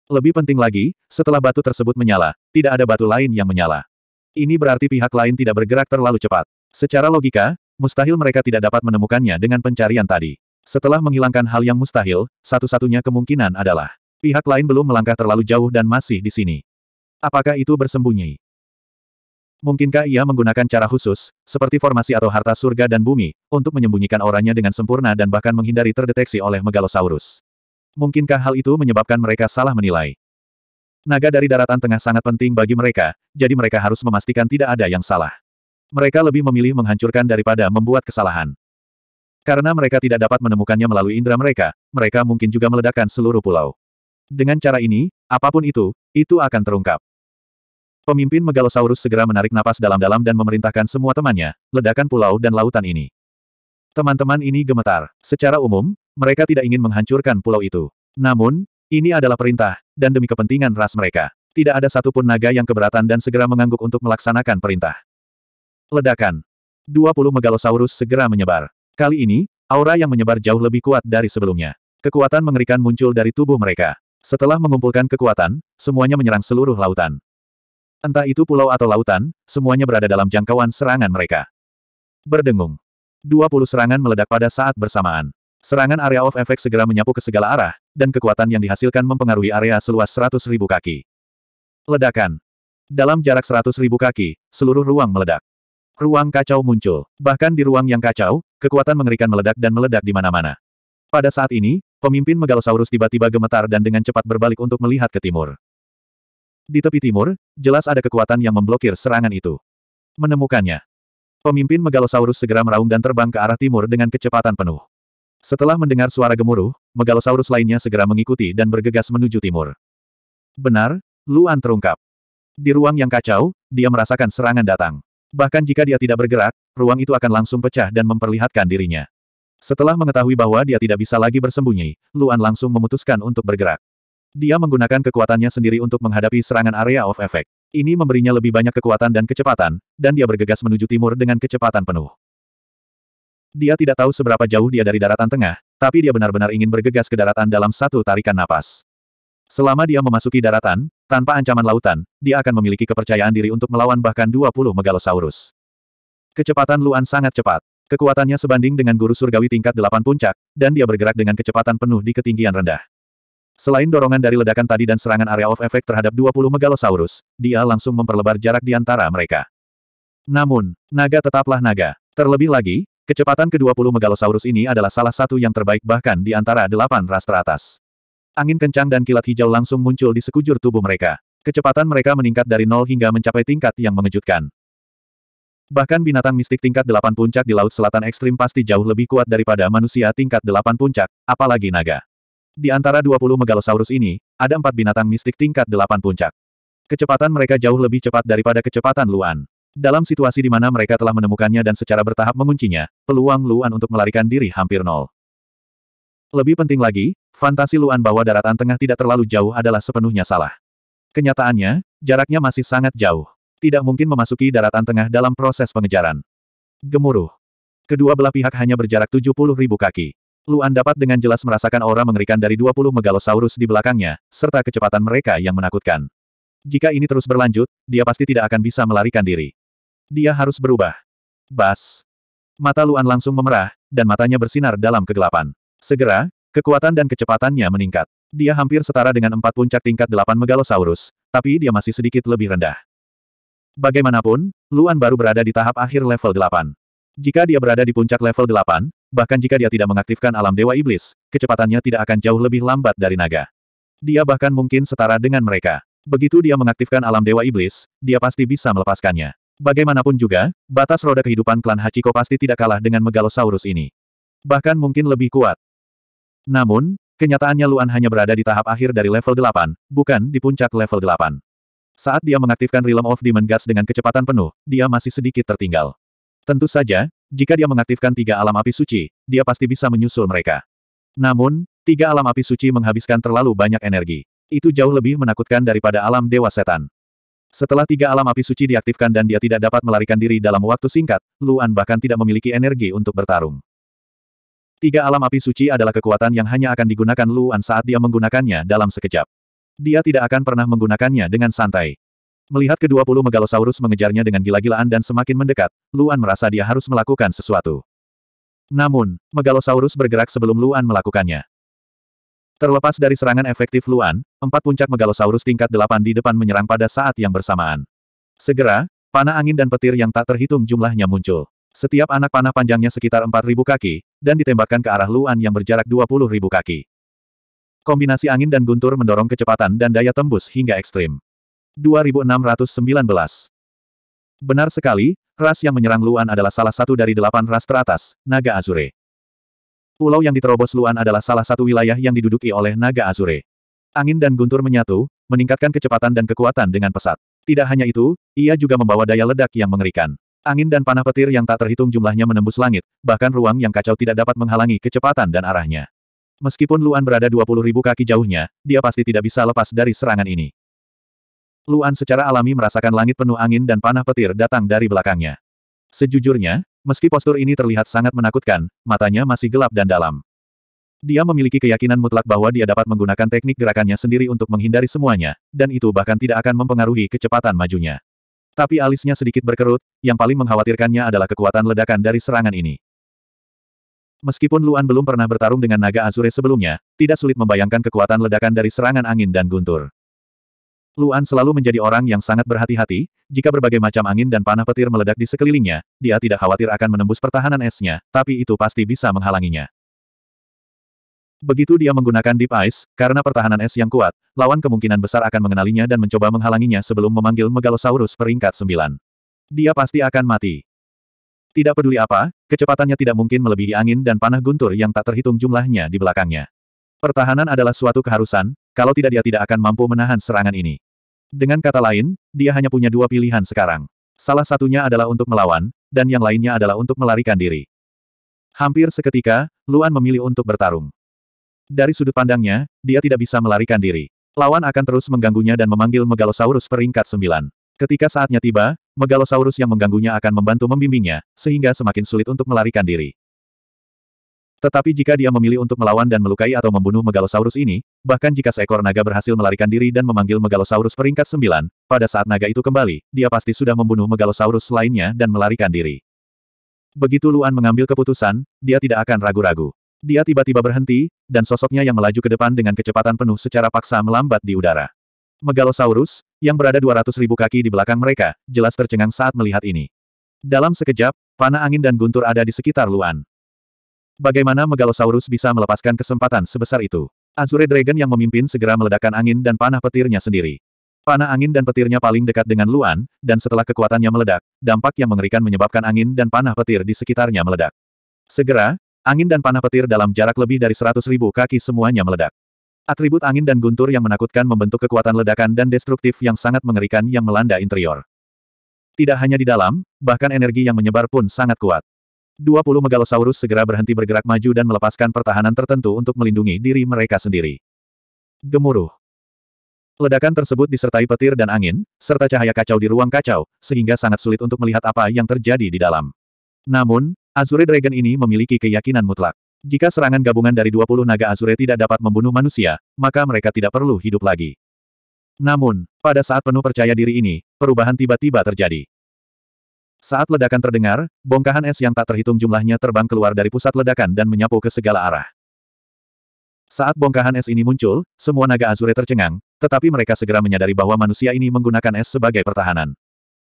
Speaker 1: Lebih penting lagi, setelah batu tersebut menyala, tidak ada batu lain yang menyala. Ini berarti pihak lain tidak bergerak terlalu cepat. Secara logika, mustahil mereka tidak dapat menemukannya dengan pencarian tadi. Setelah menghilangkan hal yang mustahil, satu-satunya kemungkinan adalah pihak lain belum melangkah terlalu jauh dan masih di sini. Apakah itu bersembunyi? Mungkinkah ia menggunakan cara khusus, seperti formasi atau harta surga dan bumi, untuk menyembunyikan orangnya dengan sempurna dan bahkan menghindari terdeteksi oleh Megalosaurus? Mungkinkah hal itu menyebabkan mereka salah menilai? Naga dari daratan tengah sangat penting bagi mereka, jadi mereka harus memastikan tidak ada yang salah. Mereka lebih memilih menghancurkan daripada membuat kesalahan. Karena mereka tidak dapat menemukannya melalui indera mereka, mereka mungkin juga meledakkan seluruh pulau. Dengan cara ini, apa pun itu, itu akan terungkap. Pemimpin Megalosaurus segera menarik napas dalam-dalam dan memerintahkan semua temannya, ledakan pulau dan lautan ini. Teman-teman ini gemetar. Secara umum, mereka tidak ingin menghancurkan pulau itu. Namun, ini adalah perintah, dan demi kepentingan ras mereka. Tidak ada satupun naga yang keberatan dan segera mengangguk untuk melaksanakan perintah. Ledakan. 20 Megalosaurus segera menyebar. Kali ini, aura yang menyebar jauh lebih kuat dari sebelumnya. Kekuatan mengerikan muncul dari tubuh mereka. Setelah mengumpulkan kekuatan, semuanya menyerang seluruh lautan. Entah itu pulau atau lautan, semuanya berada dalam jangkauan serangan mereka. Berdengung. 20 serangan meledak pada saat bersamaan. Serangan area of effect segera menyapu ke segala arah, dan kekuatan yang dihasilkan mempengaruhi area seluas 100.000 kaki. Ledakan. Dalam jarak 100.000 kaki, seluruh ruang meledak. Ruang kacau muncul. Bahkan di ruang yang kacau, kekuatan mengerikan meledak dan meledak di mana-mana. Pada saat ini, pemimpin Megalosaurus tiba-tiba gemetar dan dengan cepat berbalik untuk melihat ke timur. Di tepi timur, jelas ada kekuatan yang memblokir serangan itu. Menemukannya. Pemimpin Megalosaurus segera meraung dan terbang ke arah timur dengan kecepatan penuh. Setelah mendengar suara gemuruh, Megalosaurus lainnya segera mengikuti dan bergegas menuju timur. Benar, Luan terungkap. Di ruang yang kacau, dia merasakan serangan datang. Bahkan jika dia tidak bergerak, ruang itu akan langsung pecah dan memperlihatkan dirinya. Setelah mengetahui bahwa dia tidak bisa lagi bersembunyi, Luan langsung memutuskan untuk bergerak. Dia menggunakan kekuatannya sendiri untuk menghadapi serangan area of effect. Ini memberinya lebih banyak kekuatan dan kecepatan, dan dia bergegas menuju timur dengan kecepatan penuh. Dia tidak tahu seberapa jauh dia dari daratan tengah, tapi dia benar-benar ingin bergegas ke daratan dalam satu tarikan napas. Selama dia memasuki daratan, tanpa ancaman lautan, dia akan memiliki kepercayaan diri untuk melawan bahkan 20 Megalosaurus. Kecepatan Luan sangat cepat. Kekuatannya sebanding dengan guru surgawi tingkat 8 puncak, dan dia bergerak dengan kecepatan penuh di ketinggian rendah. Selain dorongan dari ledakan tadi dan serangan area of effect terhadap 20 Megalosaurus, dia langsung memperlebar jarak di antara mereka. Namun, naga tetaplah naga. Terlebih lagi, kecepatan ke-20 Megalosaurus ini adalah salah satu yang terbaik bahkan di antara delapan ras teratas. Angin kencang dan kilat hijau langsung muncul di sekujur tubuh mereka. Kecepatan mereka meningkat dari nol hingga mencapai tingkat yang mengejutkan. Bahkan binatang mistik tingkat delapan puncak di Laut Selatan Ekstrim pasti jauh lebih kuat daripada manusia tingkat delapan puncak, apalagi naga. Di antara 20 megalosaurus ini, ada empat binatang mistik tingkat delapan puncak. Kecepatan mereka jauh lebih cepat daripada kecepatan Luan. Dalam situasi di mana mereka telah menemukannya dan secara bertahap menguncinya, peluang Luan untuk melarikan diri hampir nol. Lebih penting lagi, fantasi Luan bahwa daratan tengah tidak terlalu jauh adalah sepenuhnya salah. Kenyataannya, jaraknya masih sangat jauh. Tidak mungkin memasuki daratan tengah dalam proses pengejaran. Gemuruh. Kedua belah pihak hanya berjarak 70 ribu kaki. Luan dapat dengan jelas merasakan aura mengerikan dari 20 megalosaurus di belakangnya, serta kecepatan mereka yang menakutkan. Jika ini terus berlanjut, dia pasti tidak akan bisa melarikan diri. Dia harus berubah. Bas. Mata Luan langsung memerah, dan matanya bersinar dalam kegelapan. Segera, kekuatan dan kecepatannya meningkat. Dia hampir setara dengan empat puncak tingkat delapan megalosaurus, tapi dia masih sedikit lebih rendah. Bagaimanapun, Luan baru berada di tahap akhir level 8. Jika dia berada di puncak level 8, bahkan jika dia tidak mengaktifkan alam Dewa Iblis, kecepatannya tidak akan jauh lebih lambat dari naga. Dia bahkan mungkin setara dengan mereka. Begitu dia mengaktifkan alam Dewa Iblis, dia pasti bisa melepaskannya. Bagaimanapun juga, batas roda kehidupan klan Hachiko pasti tidak kalah dengan Megalosaurus ini. Bahkan mungkin lebih kuat. Namun, kenyataannya Luan hanya berada di tahap akhir dari level 8, bukan di puncak level 8. Saat dia mengaktifkan Realm of Demon Gods dengan kecepatan penuh, dia masih sedikit tertinggal. Tentu saja, jika dia mengaktifkan tiga alam api suci, dia pasti bisa menyusul mereka. Namun, tiga alam api suci menghabiskan terlalu banyak energi. Itu jauh lebih menakutkan daripada alam dewa setan. Setelah tiga alam api suci diaktifkan dan dia tidak dapat melarikan diri dalam waktu singkat, Luan bahkan tidak memiliki energi untuk bertarung. Tiga alam api suci adalah kekuatan yang hanya akan digunakan Luan saat dia menggunakannya dalam sekejap. Dia tidak akan pernah menggunakannya dengan santai. Melihat kedua puluh megalosaurus mengejarnya dengan gila-gilaan dan semakin mendekat, Luan merasa dia harus melakukan sesuatu. Namun, megalosaurus bergerak sebelum Luan melakukannya. Terlepas dari serangan efektif Luan, empat puncak megalosaurus tingkat delapan di depan menyerang pada saat yang bersamaan. Segera, panah angin dan petir yang tak terhitung jumlahnya muncul. Setiap anak panah panjangnya sekitar 4.000 kaki, dan ditembakkan ke arah Luan yang berjarak 20.000 kaki. Kombinasi angin dan guntur mendorong kecepatan dan daya tembus hingga ekstrim. 2619. Benar sekali, ras yang menyerang Luan adalah salah satu dari delapan ras teratas, Naga Azure. Pulau yang diterobos Luan adalah salah satu wilayah yang diduduki oleh Naga Azure. Angin dan guntur menyatu, meningkatkan kecepatan dan kekuatan dengan pesat. Tidak hanya itu, ia juga membawa daya ledak yang mengerikan. Angin dan panah petir yang tak terhitung jumlahnya menembus langit, bahkan ruang yang kacau tidak dapat menghalangi kecepatan dan arahnya. Meskipun Luan berada 20.000 kaki jauhnya, dia pasti tidak bisa lepas dari serangan ini. Luan secara alami merasakan langit penuh angin dan panah petir datang dari belakangnya. Sejujurnya, meski postur ini terlihat sangat menakutkan, matanya masih gelap dan dalam. Dia memiliki keyakinan mutlak bahwa dia dapat menggunakan teknik gerakannya sendiri untuk menghindari semuanya, dan itu bahkan tidak akan mempengaruhi kecepatan majunya. Tapi alisnya sedikit berkerut, yang paling mengkhawatirkannya adalah kekuatan ledakan dari serangan ini. Meskipun Luan belum pernah bertarung dengan naga Azure sebelumnya, tidak sulit membayangkan kekuatan ledakan dari serangan angin dan guntur. Luan selalu menjadi orang yang sangat berhati-hati, jika berbagai macam angin dan panah petir meledak di sekelilingnya, dia tidak khawatir akan menembus pertahanan esnya, tapi itu pasti bisa menghalanginya. Begitu dia menggunakan Deep Ice, karena pertahanan es yang kuat, lawan kemungkinan besar akan mengenalinya dan mencoba menghalanginya sebelum memanggil Megalosaurus peringkat 9. Dia pasti akan mati. Tidak peduli apa, kecepatannya tidak mungkin melebihi angin dan panah guntur yang tak terhitung jumlahnya di belakangnya. Pertahanan adalah suatu keharusan, kalau tidak dia tidak akan mampu menahan serangan ini. Dengan kata lain, dia hanya punya dua pilihan sekarang. Salah satunya adalah untuk melawan, dan yang lainnya adalah untuk melarikan diri. Hampir seketika, Luan memilih untuk bertarung. Dari sudut pandangnya, dia tidak bisa melarikan diri. Lawan akan terus mengganggunya dan memanggil Megalosaurus peringkat sembilan. Ketika saatnya tiba, Megalosaurus yang mengganggunya akan membantu membimbingnya, sehingga semakin sulit untuk melarikan diri. Tetapi jika dia memilih untuk melawan dan melukai atau membunuh Megalosaurus ini, bahkan jika seekor naga berhasil melarikan diri dan memanggil Megalosaurus peringkat sembilan, pada saat naga itu kembali, dia pasti sudah membunuh Megalosaurus lainnya dan melarikan diri. Begitu Luan mengambil keputusan, dia tidak akan ragu-ragu. Dia tiba-tiba berhenti, dan sosoknya yang melaju ke depan dengan kecepatan penuh secara paksa melambat di udara. Megalosaurus, yang berada 200 ribu kaki di belakang mereka, jelas tercengang saat melihat ini. Dalam sekejap, panah angin dan guntur ada di sekitar Luan. Bagaimana Megalosaurus bisa melepaskan kesempatan sebesar itu? Azure Dragon yang memimpin segera meledakkan angin dan panah petirnya sendiri. Panah angin dan petirnya paling dekat dengan Luan, dan setelah kekuatannya meledak, dampak yang mengerikan menyebabkan angin dan panah petir di sekitarnya meledak. Segera, angin dan panah petir dalam jarak lebih dari seratus ribu kaki semuanya meledak. Atribut angin dan guntur yang menakutkan membentuk kekuatan ledakan dan destruktif yang sangat mengerikan yang melanda interior. Tidak hanya di dalam, bahkan energi yang menyebar pun sangat kuat. 20 megalosaurus segera berhenti bergerak maju dan melepaskan pertahanan tertentu untuk melindungi diri mereka sendiri. Gemuruh. Ledakan tersebut disertai petir dan angin, serta cahaya kacau di ruang kacau, sehingga sangat sulit untuk melihat apa yang terjadi di dalam. Namun, Azure Dragon ini memiliki keyakinan mutlak. Jika serangan gabungan dari 20 naga Azure tidak dapat membunuh manusia, maka mereka tidak perlu hidup lagi. Namun, pada saat penuh percaya diri ini, perubahan tiba-tiba terjadi. Saat ledakan terdengar, bongkahan es yang tak terhitung jumlahnya terbang keluar dari pusat ledakan dan menyapu ke segala arah. Saat bongkahan es ini muncul, semua naga Azure tercengang, tetapi mereka segera menyadari bahwa manusia ini menggunakan es sebagai pertahanan.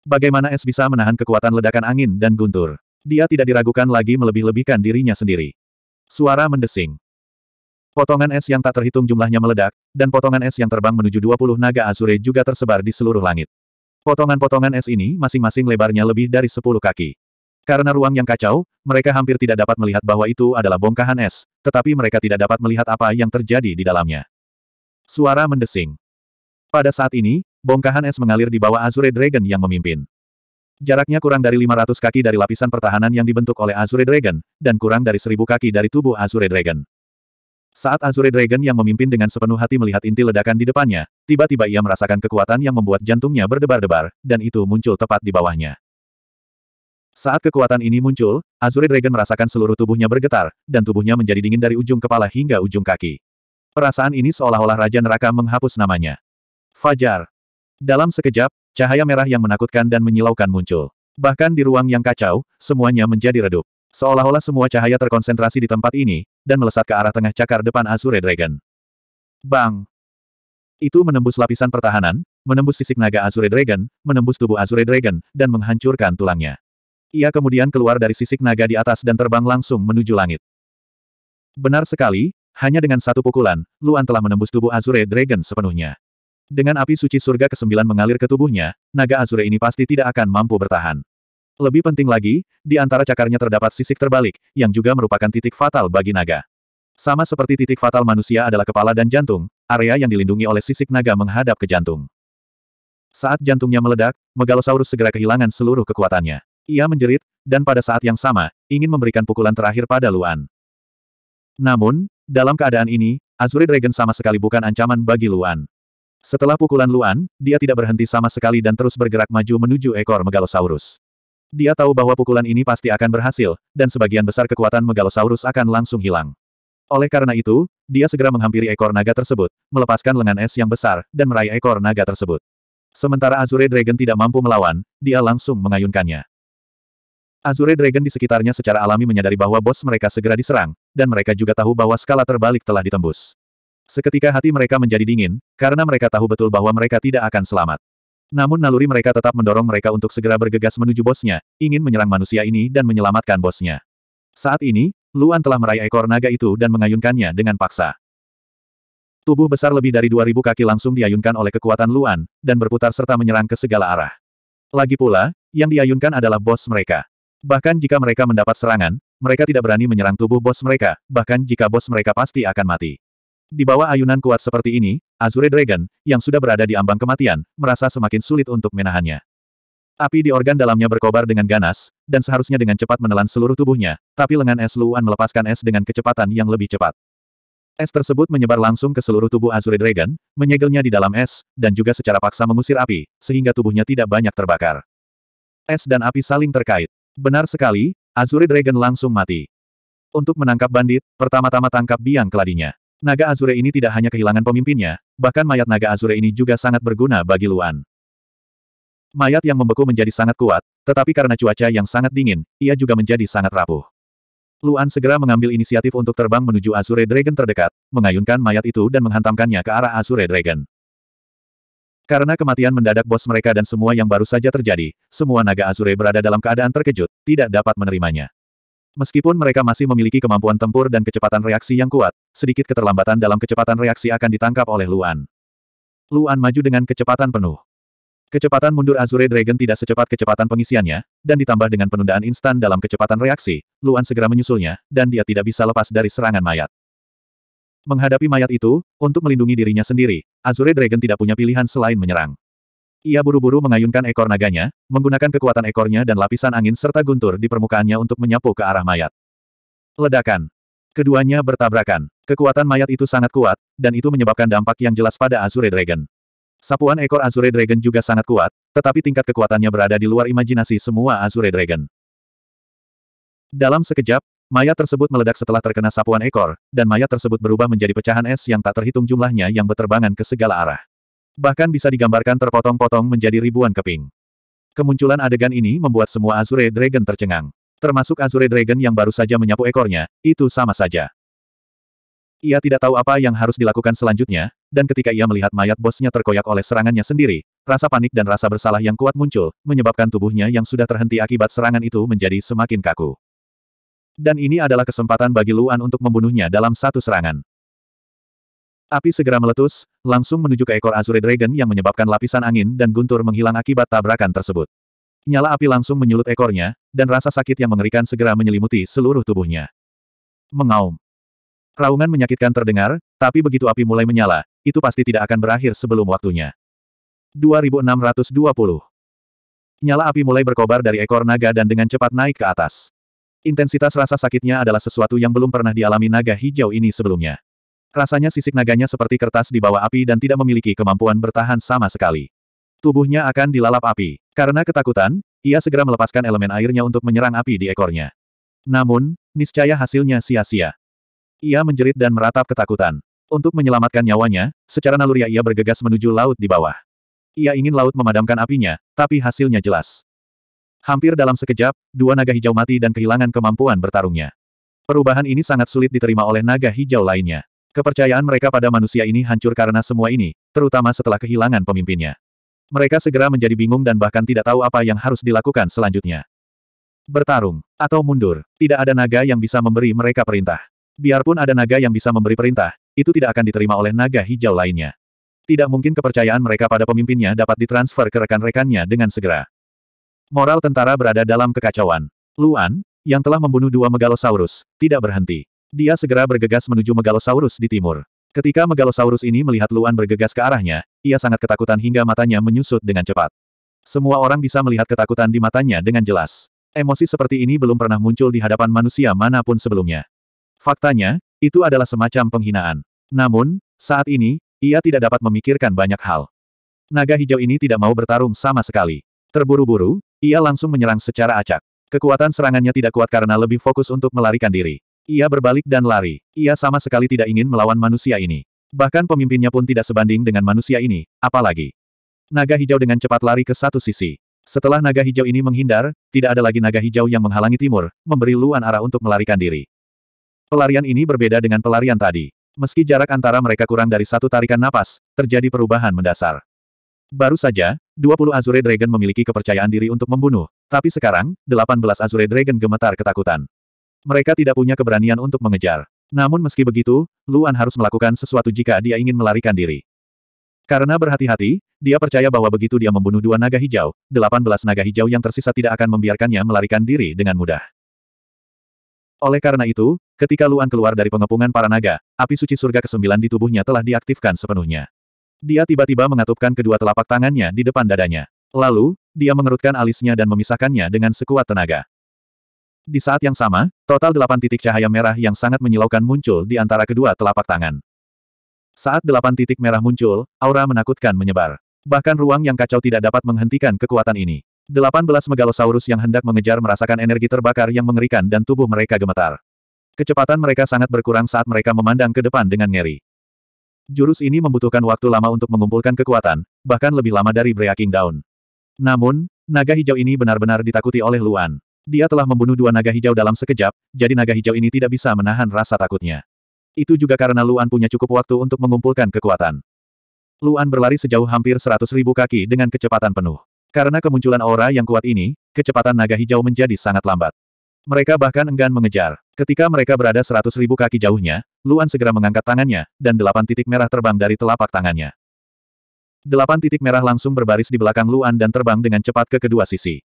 Speaker 1: Bagaimana es bisa menahan kekuatan ledakan angin dan guntur? Dia tidak diragukan lagi melebih-lebihkan dirinya sendiri. Suara mendesing. Potongan es yang tak terhitung jumlahnya meledak, dan potongan es yang terbang menuju 20 naga Azure juga tersebar di seluruh langit. Potongan-potongan es ini masing-masing lebarnya lebih dari 10 kaki. Karena ruang yang kacau, mereka hampir tidak dapat melihat bahwa itu adalah bongkahan es, tetapi mereka tidak dapat melihat apa yang terjadi di dalamnya. Suara mendesing. Pada saat ini, bongkahan es mengalir di bawah Azure Dragon yang memimpin. Jaraknya kurang dari 500 kaki dari lapisan pertahanan yang dibentuk oleh Azure Dragon, dan kurang dari 1000 kaki dari tubuh Azure Dragon. Saat Azure Dragon yang memimpin dengan sepenuh hati melihat inti ledakan di depannya, tiba-tiba ia merasakan kekuatan yang membuat jantungnya berdebar-debar, dan itu muncul tepat di bawahnya. Saat kekuatan ini muncul, Azure Dragon merasakan seluruh tubuhnya bergetar, dan tubuhnya menjadi dingin dari ujung kepala hingga ujung kaki. Perasaan ini seolah-olah Raja Neraka menghapus namanya. Fajar. Dalam sekejap, Cahaya merah yang menakutkan dan menyilaukan muncul. Bahkan di ruang yang kacau, semuanya menjadi redup. Seolah-olah semua cahaya terkonsentrasi di tempat ini, dan melesat ke arah tengah cakar depan Azure Dragon. Bang! Itu menembus lapisan pertahanan, menembus sisik naga Azure Dragon, menembus tubuh Azure Dragon, dan menghancurkan tulangnya. Ia kemudian keluar dari sisik naga di atas dan terbang langsung menuju langit. Benar sekali, hanya dengan satu pukulan, Luan telah menembus tubuh Azure Dragon sepenuhnya. Dengan api suci surga kesembilan mengalir ke tubuhnya, naga Azure ini pasti tidak akan mampu bertahan. Lebih penting lagi, di antara cakarnya terdapat sisik terbalik, yang juga merupakan titik fatal bagi naga. Sama seperti titik fatal manusia adalah kepala dan jantung, area yang dilindungi oleh sisik naga menghadap ke jantung. Saat jantungnya meledak, Megalosaurus segera kehilangan seluruh kekuatannya. Ia menjerit, dan pada saat yang sama, ingin memberikan pukulan terakhir pada Luan. Namun, dalam keadaan ini, Azure Dragon sama sekali bukan ancaman bagi Luan. Setelah pukulan Luan, dia tidak berhenti sama sekali dan terus bergerak maju menuju ekor Megalosaurus. Dia tahu bahwa pukulan ini pasti akan berhasil, dan sebagian besar kekuatan Megalosaurus akan langsung hilang. Oleh karena itu, dia segera menghampiri ekor naga tersebut, melepaskan lengan es yang besar, dan meraih ekor naga tersebut. Sementara Azure Dragon tidak mampu melawan, dia langsung mengayunkannya. Azure Dragon di sekitarnya secara alami menyadari bahwa bos mereka segera diserang, dan mereka juga tahu bahwa skala terbalik telah ditembus. Seketika hati mereka menjadi dingin, karena mereka tahu betul bahwa mereka tidak akan selamat. Namun naluri mereka tetap mendorong mereka untuk segera bergegas menuju bosnya, ingin menyerang manusia ini dan menyelamatkan bosnya. Saat ini, Luan telah meraih ekor naga itu dan mengayunkannya dengan paksa. Tubuh besar lebih dari 2000 kaki langsung diayunkan oleh kekuatan Luan, dan berputar serta menyerang ke segala arah. Lagi pula, yang diayunkan adalah bos mereka. Bahkan jika mereka mendapat serangan, mereka tidak berani menyerang tubuh bos mereka, bahkan jika bos mereka pasti akan mati. Di bawah ayunan kuat seperti ini, Azure Dragon, yang sudah berada di ambang kematian, merasa semakin sulit untuk menahannya. Api di organ dalamnya berkobar dengan ganas, dan seharusnya dengan cepat menelan seluruh tubuhnya, tapi lengan es Luan melepaskan es dengan kecepatan yang lebih cepat. Es tersebut menyebar langsung ke seluruh tubuh Azure Dragon, menyegelnya di dalam es, dan juga secara paksa mengusir api, sehingga tubuhnya tidak banyak terbakar. Es dan api saling terkait. Benar sekali, Azure Dragon langsung mati. Untuk menangkap bandit, pertama-tama tangkap biang keladinya. Naga Azure ini tidak hanya kehilangan pemimpinnya, bahkan mayat naga Azure ini juga sangat berguna bagi Luan. Mayat yang membeku menjadi sangat kuat, tetapi karena cuaca yang sangat dingin, ia juga menjadi sangat rapuh. Luan segera mengambil inisiatif untuk terbang menuju Azure Dragon terdekat, mengayunkan mayat itu dan menghantamkannya ke arah Azure Dragon. Karena kematian mendadak bos mereka dan semua yang baru saja terjadi, semua naga Azure berada dalam keadaan terkejut, tidak dapat menerimanya. Meskipun mereka masih memiliki kemampuan tempur dan kecepatan reaksi yang kuat, sedikit keterlambatan dalam kecepatan reaksi akan ditangkap oleh Luan. Luan maju dengan kecepatan penuh. Kecepatan mundur Azure Dragon tidak secepat kecepatan pengisiannya, dan ditambah dengan penundaan instan dalam kecepatan reaksi, Luan segera menyusulnya, dan dia tidak bisa lepas dari serangan mayat. Menghadapi mayat itu, untuk melindungi dirinya sendiri, Azure Dragon tidak punya pilihan selain menyerang. Ia buru-buru mengayunkan ekor naganya, menggunakan kekuatan ekornya dan lapisan angin serta guntur di permukaannya untuk menyapu ke arah mayat. Ledakan. Keduanya bertabrakan. Kekuatan mayat itu sangat kuat, dan itu menyebabkan dampak yang jelas pada Azure Dragon. Sapuan ekor Azure Dragon juga sangat kuat, tetapi tingkat kekuatannya berada di luar imajinasi semua Azure Dragon. Dalam sekejap, Mayat tersebut meledak setelah terkena sapuan ekor, dan mayat tersebut berubah menjadi pecahan es yang tak terhitung jumlahnya yang berterbangan ke segala arah. Bahkan bisa digambarkan terpotong-potong menjadi ribuan keping. Kemunculan adegan ini membuat semua Azure Dragon tercengang. Termasuk Azure Dragon yang baru saja menyapu ekornya, itu sama saja. Ia tidak tahu apa yang harus dilakukan selanjutnya, dan ketika ia melihat mayat bosnya terkoyak oleh serangannya sendiri, rasa panik dan rasa bersalah yang kuat muncul, menyebabkan tubuhnya yang sudah terhenti akibat serangan itu menjadi semakin kaku. Dan ini adalah kesempatan bagi Luan untuk membunuhnya dalam satu serangan. Api segera meletus, langsung menuju ke ekor Azure Dragon yang menyebabkan lapisan angin dan guntur menghilang akibat tabrakan tersebut. Nyala api langsung menyulut ekornya, dan rasa sakit yang mengerikan segera menyelimuti seluruh tubuhnya. Mengaum. Raungan menyakitkan terdengar, tapi begitu api mulai menyala, itu pasti tidak akan berakhir sebelum waktunya. 2620 Nyala api mulai berkobar dari ekor naga dan dengan cepat naik ke atas. Intensitas rasa sakitnya adalah sesuatu yang belum pernah dialami naga hijau ini sebelumnya. Rasanya sisik naganya seperti kertas di bawah api dan tidak memiliki kemampuan bertahan sama sekali. Tubuhnya akan dilalap api. Karena ketakutan, ia segera melepaskan elemen airnya untuk menyerang api di ekornya. Namun, niscaya hasilnya sia-sia. Ia menjerit dan meratap ketakutan. Untuk menyelamatkan nyawanya, secara naluriah ia bergegas menuju laut di bawah. Ia ingin laut memadamkan apinya, tapi hasilnya jelas. Hampir dalam sekejap, dua naga hijau mati dan kehilangan kemampuan bertarungnya. Perubahan ini sangat sulit diterima oleh naga hijau lainnya. Kepercayaan mereka pada manusia ini hancur karena semua ini, terutama setelah kehilangan pemimpinnya. Mereka segera menjadi bingung dan bahkan tidak tahu apa yang harus dilakukan selanjutnya. Bertarung, atau mundur, tidak ada naga yang bisa memberi mereka perintah. Biarpun ada naga yang bisa memberi perintah, itu tidak akan diterima oleh naga hijau lainnya. Tidak mungkin kepercayaan mereka pada pemimpinnya dapat ditransfer ke rekan-rekannya dengan segera. Moral tentara berada dalam kekacauan. Luan, yang telah membunuh dua Megalosaurus, tidak berhenti. Dia segera bergegas menuju Megalosaurus di timur. Ketika Megalosaurus ini melihat Luan bergegas ke arahnya, ia sangat ketakutan hingga matanya menyusut dengan cepat. Semua orang bisa melihat ketakutan di matanya dengan jelas. Emosi seperti ini belum pernah muncul di hadapan manusia mana pun sebelumnya. Faktanya, itu adalah semacam penghinaan. Namun, saat ini, ia tidak dapat memikirkan banyak hal. Naga hijau ini tidak mau bertarung sama sekali. Terburu-buru, ia langsung menyerang secara acak. Kekuatan serangannya tidak kuat karena lebih fokus untuk melarikan diri. Ia berbalik dan lari. Ia sama sekali tidak ingin melawan manusia ini. Bahkan pemimpinnya pun tidak sebanding dengan manusia ini, apalagi. Naga hijau dengan cepat lari ke satu sisi. Setelah naga hijau ini menghindar, tidak ada lagi naga hijau yang menghalangi timur, memberi Luan arah untuk melarikan diri. Pelarian ini berbeda dengan pelarian tadi. Meski jarak antara mereka kurang dari satu tarikan napas, terjadi perubahan mendasar. Baru saja, 20 Azure Dragon memiliki kepercayaan diri untuk membunuh, tapi sekarang, 18 Azure Dragon gemetar ketakutan. Mereka tidak punya keberanian untuk mengejar. Namun meski begitu, Luan harus melakukan sesuatu jika dia ingin melarikan diri. Karena berhati-hati, dia percaya bahwa begitu dia membunuh dua naga hijau, 18 naga hijau yang tersisa tidak akan membiarkannya melarikan diri dengan mudah. Oleh karena itu, ketika Luan keluar dari pengepungan para naga, api suci surga ke-9 di tubuhnya telah diaktifkan sepenuhnya. Dia tiba-tiba mengatupkan kedua telapak tangannya di depan dadanya. Lalu, dia mengerutkan alisnya dan memisahkannya dengan sekuat tenaga. Di saat yang sama, total delapan titik cahaya merah yang sangat menyilaukan muncul di antara kedua telapak tangan. Saat delapan titik merah muncul, aura menakutkan menyebar. Bahkan ruang yang kacau tidak dapat menghentikan kekuatan ini. Delapan belas megalosaurus yang hendak mengejar merasakan energi terbakar yang mengerikan dan tubuh mereka gemetar. Kecepatan mereka sangat berkurang saat mereka memandang ke depan dengan ngeri. Jurus ini membutuhkan waktu lama untuk mengumpulkan kekuatan, bahkan lebih lama dari Breaking Dawn. Namun, naga hijau ini benar-benar ditakuti oleh Luan. Dia telah membunuh dua naga hijau dalam sekejap, jadi naga hijau ini tidak bisa menahan rasa takutnya. Itu juga karena Luan punya cukup waktu untuk mengumpulkan kekuatan. Luan berlari sejauh hampir seratus ribu kaki dengan kecepatan penuh. Karena kemunculan aura yang kuat ini, kecepatan naga hijau menjadi sangat lambat. Mereka bahkan enggan mengejar. Ketika mereka berada seratus ribu kaki jauhnya, Luan segera mengangkat tangannya, dan delapan titik merah terbang dari telapak tangannya. Delapan titik merah langsung berbaris di belakang Luan dan terbang dengan cepat ke kedua sisi.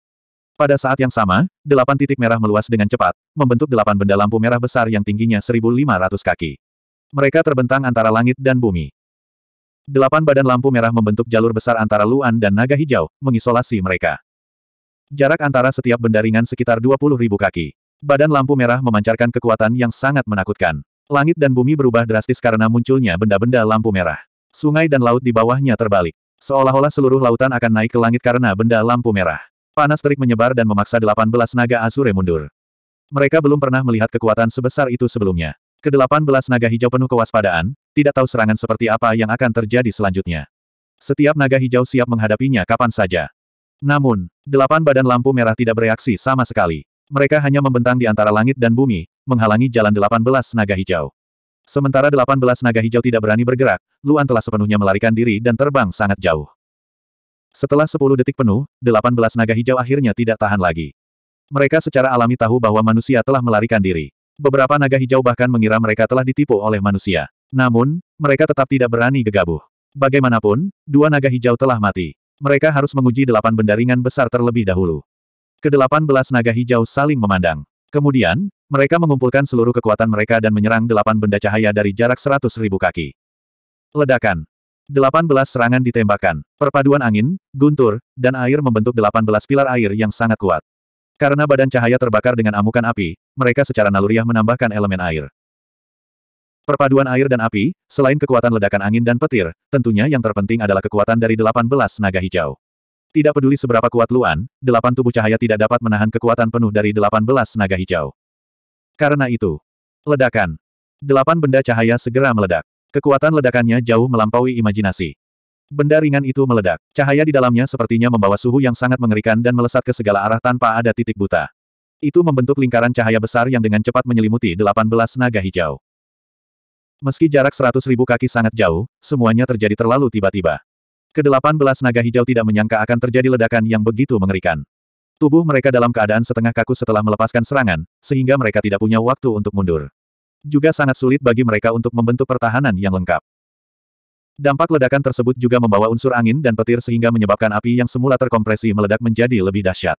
Speaker 1: Pada saat yang sama, delapan titik merah meluas dengan cepat, membentuk delapan benda lampu merah besar yang tingginya 1.500 kaki. Mereka terbentang antara langit dan bumi. Delapan badan lampu merah membentuk jalur besar antara Luan dan naga hijau, mengisolasi mereka. Jarak antara setiap benda ringan sekitar 20 ribu kaki. Badan lampu merah memancarkan kekuatan yang sangat menakutkan. Langit dan bumi berubah drastis karena munculnya benda-benda lampu merah. Sungai dan laut di bawahnya terbalik. Seolah-olah seluruh lautan akan naik ke langit karena benda lampu merah. Panas terik menyebar dan memaksa 18 naga Azure mundur. Mereka belum pernah melihat kekuatan sebesar itu sebelumnya. Kedelapan belas naga hijau penuh kewaspadaan, tidak tahu serangan seperti apa yang akan terjadi selanjutnya. Setiap naga hijau siap menghadapinya kapan saja. Namun, delapan badan lampu merah tidak bereaksi sama sekali. Mereka hanya membentang di antara langit dan bumi, menghalangi jalan delapan belas naga hijau. Sementara delapan belas naga hijau tidak berani bergerak, Luan telah sepenuhnya melarikan diri dan terbang sangat jauh. Setelah sepuluh detik penuh, delapan belas naga hijau akhirnya tidak tahan lagi. Mereka secara alami tahu bahwa manusia telah melarikan diri. Beberapa naga hijau bahkan mengira mereka telah ditipu oleh manusia. Namun, mereka tetap tidak berani gegabah. Bagaimanapun, dua naga hijau telah mati. Mereka harus menguji delapan benda ringan besar terlebih dahulu. Kedelapan belas naga hijau saling memandang. Kemudian, mereka mengumpulkan seluruh kekuatan mereka dan menyerang delapan benda cahaya dari jarak seratus ribu kaki. Ledakan. Delapan belas serangan ditembakkan. Perpaduan angin, guntur, dan air membentuk delapan belas pilar air yang sangat kuat. Karena badan cahaya terbakar dengan amukan api, mereka secara naluriah menambahkan elemen air. Perpaduan air dan api, selain kekuatan ledakan angin dan petir, tentunya yang terpenting adalah kekuatan dari 18 naga hijau. Tidak peduli seberapa kuat Luan, delapan tubuh cahaya tidak dapat menahan kekuatan penuh dari 18 naga hijau. Karena itu, ledakan. Delapan benda cahaya segera meledak. Kekuatan ledakannya jauh melampaui imajinasi. Benda ringan itu meledak. Cahaya di dalamnya sepertinya membawa suhu yang sangat mengerikan dan melesat ke segala arah tanpa ada titik buta. Itu membentuk lingkaran cahaya besar yang dengan cepat menyelimuti 18 naga hijau. Meski jarak 100 ribu kaki sangat jauh, semuanya terjadi terlalu tiba-tiba. Kedelapan belas naga hijau tidak menyangka akan terjadi ledakan yang begitu mengerikan. Tubuh mereka dalam keadaan setengah kaku setelah melepaskan serangan, sehingga mereka tidak punya waktu untuk mundur. Juga sangat sulit bagi mereka untuk membentuk pertahanan yang lengkap. Dampak ledakan tersebut juga membawa unsur angin dan petir sehingga menyebabkan api yang semula terkompresi meledak menjadi lebih dahsyat.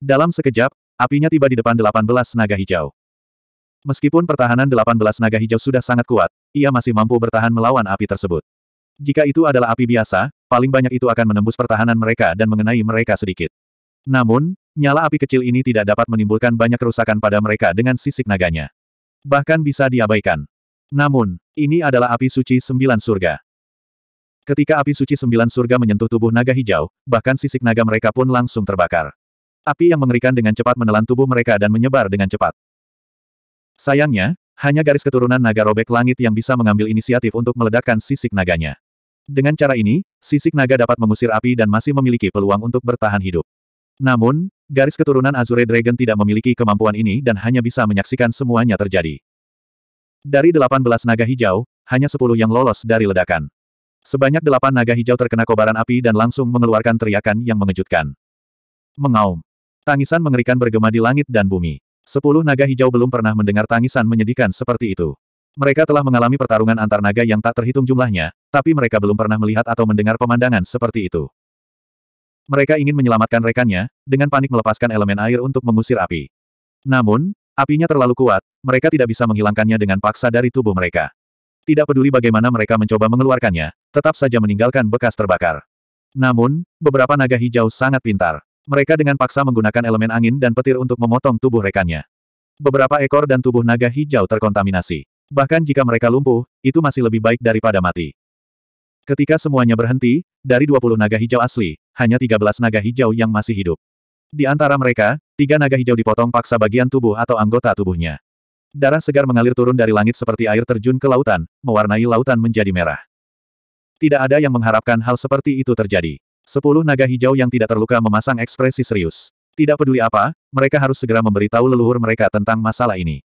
Speaker 1: Dalam sekejap, apinya tiba di depan 18 naga hijau. Meskipun pertahanan 18 naga hijau sudah sangat kuat, ia masih mampu bertahan melawan api tersebut. Jika itu adalah api biasa, paling banyak itu akan menembus pertahanan mereka dan mengenai mereka sedikit. Namun, nyala api kecil ini tidak dapat menimbulkan banyak kerusakan pada mereka dengan sisik naganya. Bahkan bisa diabaikan. Namun, ini adalah api suci sembilan surga. Ketika api suci sembilan surga menyentuh tubuh naga hijau, bahkan sisik naga mereka pun langsung terbakar. Api yang mengerikan dengan cepat menelan tubuh mereka dan menyebar dengan cepat. Sayangnya, hanya garis keturunan naga robek langit yang bisa mengambil inisiatif untuk meledakkan sisik naganya. Dengan cara ini, sisik naga dapat mengusir api dan masih memiliki peluang untuk bertahan hidup. Namun, garis keturunan Azure Dragon tidak memiliki kemampuan ini dan hanya bisa menyaksikan semuanya terjadi. Dari 18 naga hijau, hanya 10 yang lolos dari ledakan. Sebanyak delapan naga hijau terkena kobaran api dan langsung mengeluarkan teriakan yang mengejutkan. Mengaum. Tangisan mengerikan bergema di langit dan bumi. Sepuluh naga hijau belum pernah mendengar tangisan menyedihkan seperti itu. Mereka telah mengalami pertarungan antar naga yang tak terhitung jumlahnya, tapi mereka belum pernah melihat atau mendengar pemandangan seperti itu. Mereka ingin menyelamatkan rekannya, dengan panik melepaskan elemen air untuk mengusir api. Namun, apinya terlalu kuat, mereka tidak bisa menghilangkannya dengan paksa dari tubuh mereka. Tidak peduli bagaimana mereka mencoba mengeluarkannya, tetap saja meninggalkan bekas terbakar. Namun, beberapa naga hijau sangat pintar. Mereka dengan paksa menggunakan elemen angin dan petir untuk memotong tubuh rekannya. Beberapa ekor dan tubuh naga hijau terkontaminasi. Bahkan jika mereka lumpuh, itu masih lebih baik daripada mati. Ketika semuanya berhenti, dari 20 naga hijau asli, hanya 13 naga hijau yang masih hidup. Di antara mereka, tiga naga hijau dipotong paksa bagian tubuh atau anggota tubuhnya. Darah segar mengalir turun dari langit seperti air terjun ke lautan, mewarnai lautan menjadi merah. Tidak ada yang mengharapkan hal seperti itu terjadi. Sepuluh naga hijau yang tidak terluka memasang ekspresi serius. Tidak peduli apa, mereka harus segera memberitahu leluhur mereka tentang masalah ini.